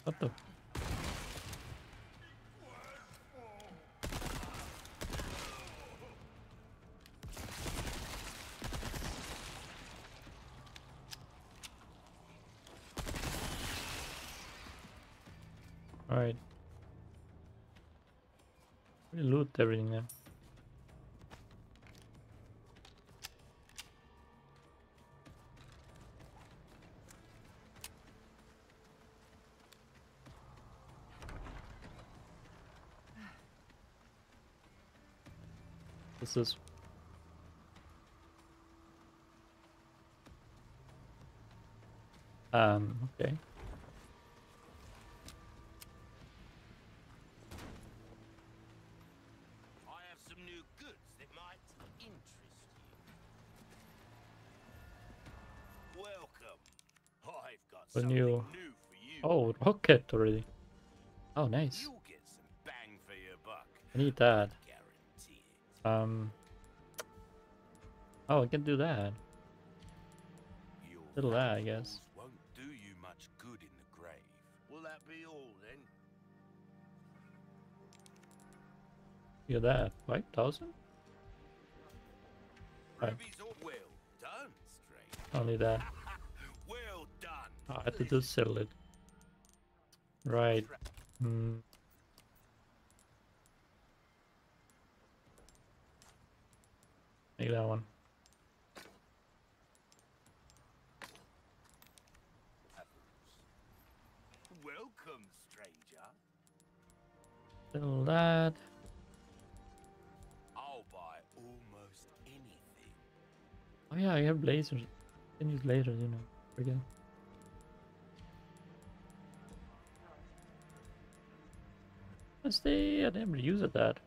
What the? Everything now. This is um okay. Oh, nice. You'll get some bang for your buck. I need that. Um. Oh, I can do that. Little that, I guess. Won't do you much good in the grave. Will that be all then? Look at that. Five thousand? Right. Ruby's all well done, stranger. Only that. well done. Oh, I had to just sell it. Right. Hmm. Make that one. Welcome, stranger. Sell that. I'll buy almost anything. Oh yeah, I have lasers. Can use lasers, you know. Forget. Let's see. I never use it that.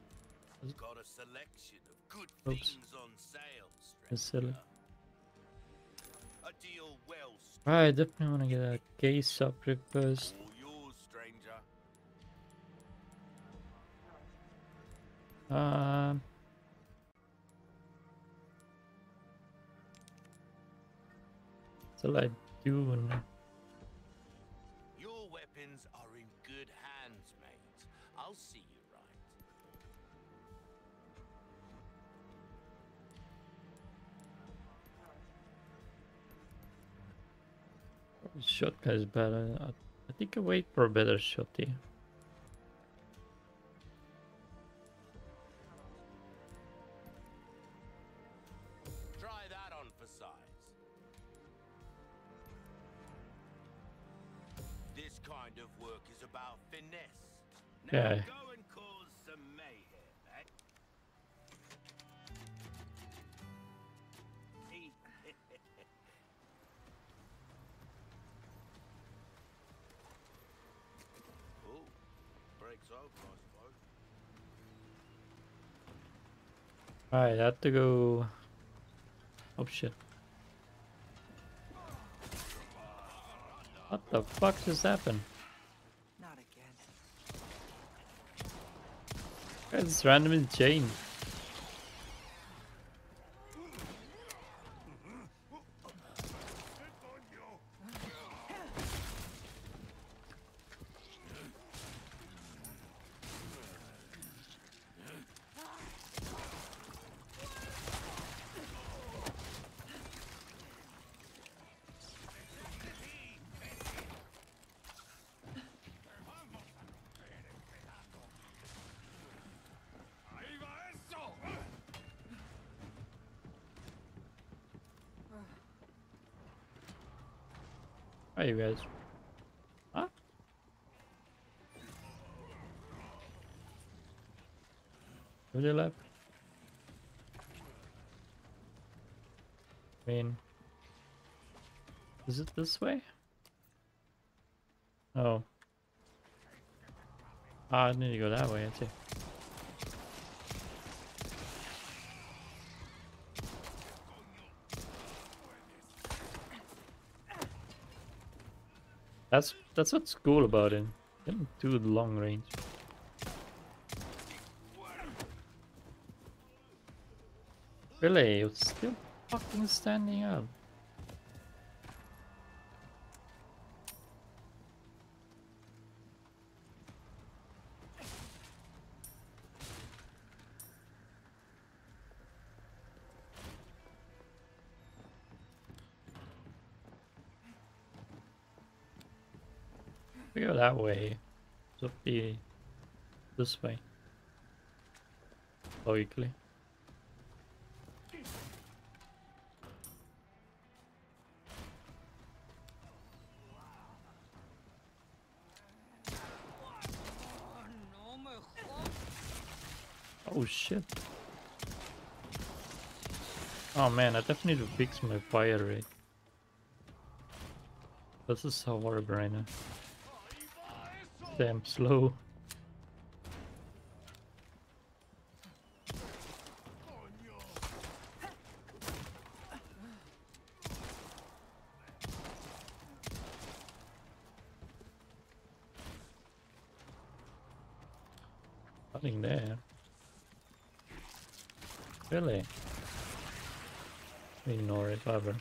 Got a selection of good Oops. things on sale, That's silly. stranger. A deal well. Alright, definitely want to get a case upgrade first. Um. So I do and shotgun is better. I, I think I wait for a better shotty. Try that on for size. This kind of work is about finesse. Now Yeah. Alright, I have to go. Oh shit. What the fuck just happened? Not again. It's randomly chain. guys. Huh? Would you left? I mean, is it this way? Oh. Ah, I need to go that way, I see. That's that's what's cool about it. Can do the long range. Really, it's still fucking standing up. We go that way. So be this way. Logically. Oh shit. Oh man, I definitely need to fix my fire rate. This is so horrible right now. Damn slow. Nothing there. Really? Ignore it, whatever.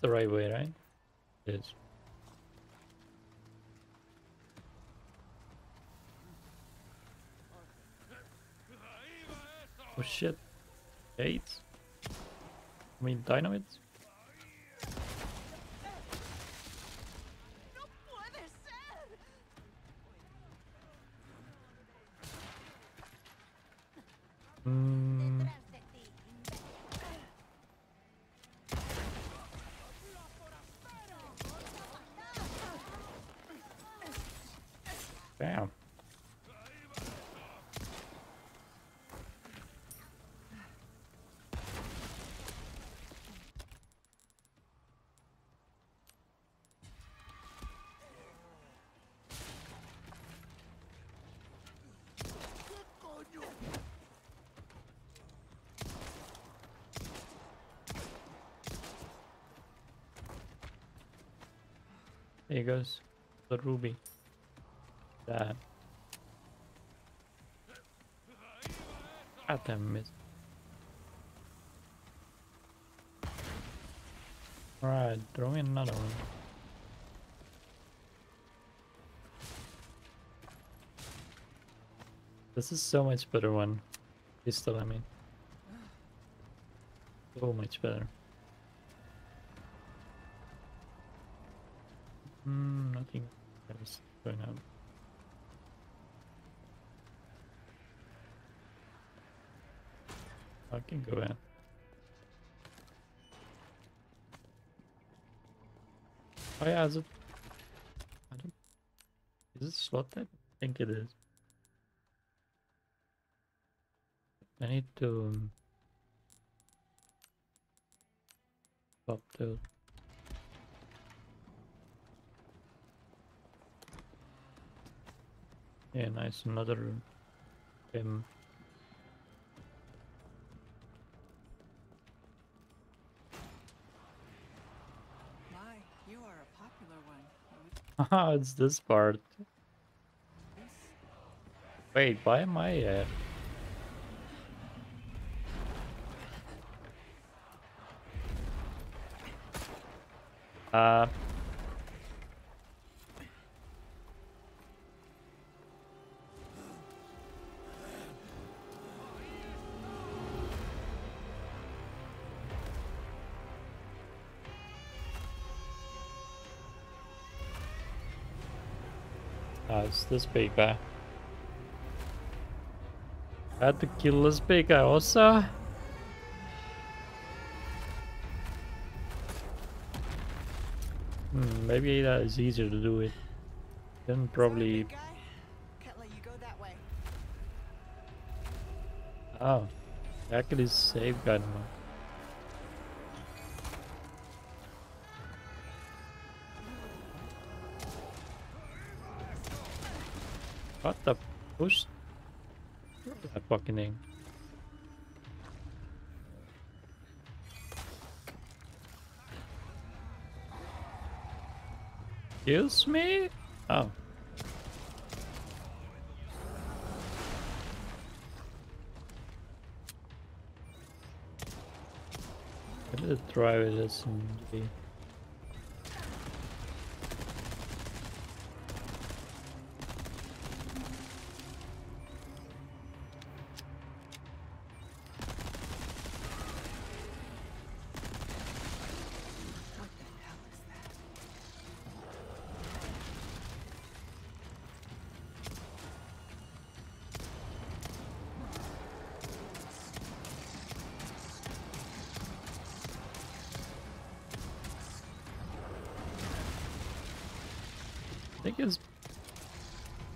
The right way, right? It is. Oh shit. Eight? I mean dynamite? There goes the ruby. That. God damn it. Alright, throw in another one. This is so much better one. Pistol, I mean. So much better. Hmm, nothing else going on. I can go in. Oh yeah, is it? I don't. Is it slot type? I think it is. I need to um, stop the Yeah, nice. Another um My, you are a popular one. Haha, it's this part. Wait, why am I uh Uh This big guy. Had to kill this big guy also. Hmm, maybe that is easier to do it. Then probably. Sorry, big guy. Can't push? That fucking thing. Excuse me? Oh. Let me try with this and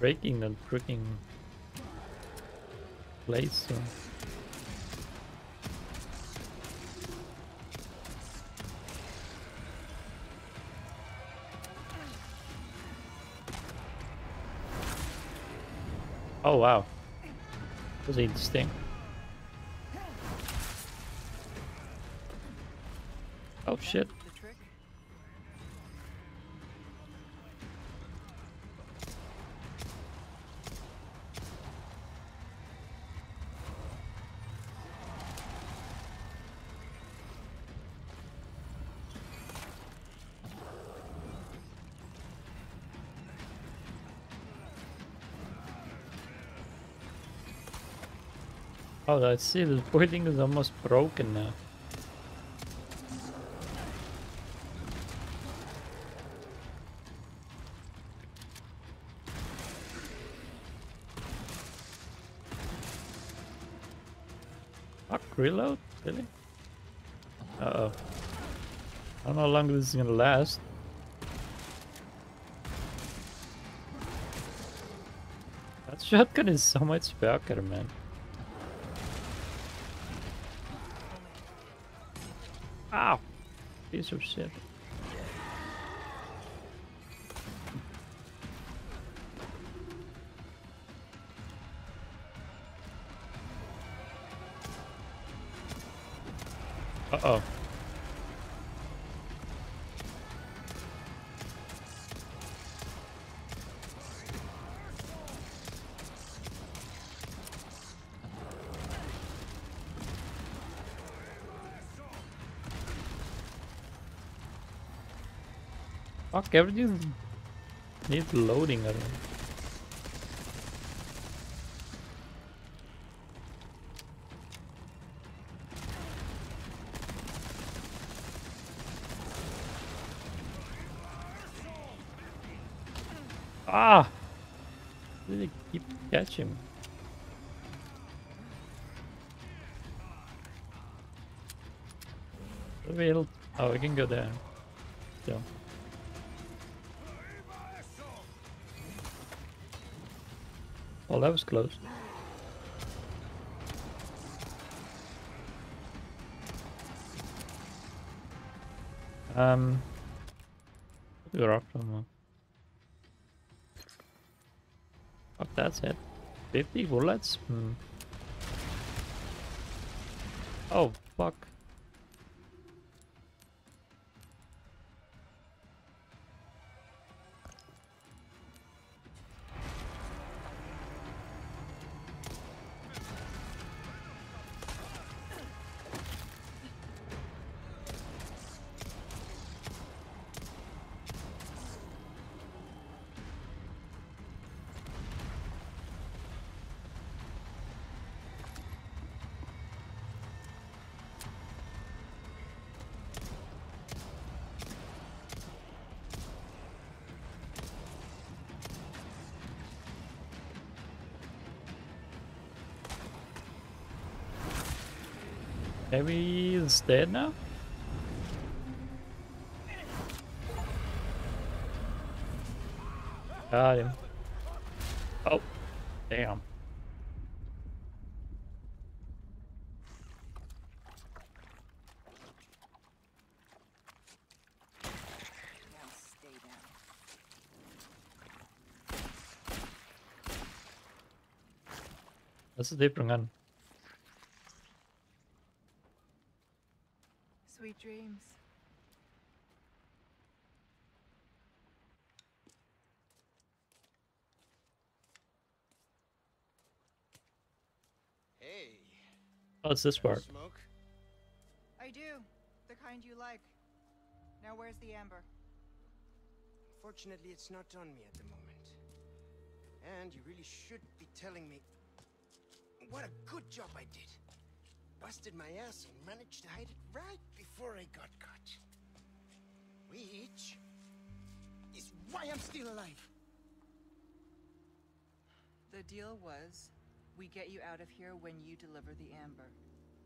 breaking the freaking place. So. Oh wow, was interesting. Oh shit. Oh, I see. The building is almost broken now. Fuck, reload? Really? Uh oh. I don't know how long this is gonna last. That shotgun is so much better, man. Ow! Piece of shit. Uh-oh. Everything needs loading. Ah! Really keep catching. Revealed. Oh, we can go there. Well, that was close. Um, you're off from. Fuck, that's it. 50 bullets? Hmm. Maybe he's dead now? Got him. Oh, damn. That's a different gun. It's this part. smoke? I do. The kind you like. Now where's the amber? Fortunately, it's not on me at the moment. And you really should be telling me what a good job I did. Busted my ass and managed to hide it right before I got caught. Which is why I'm still alive. The deal was, we get you out of here when you deliver the amber.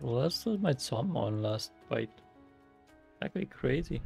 Well, that's my thumb on last fight. Actually crazy.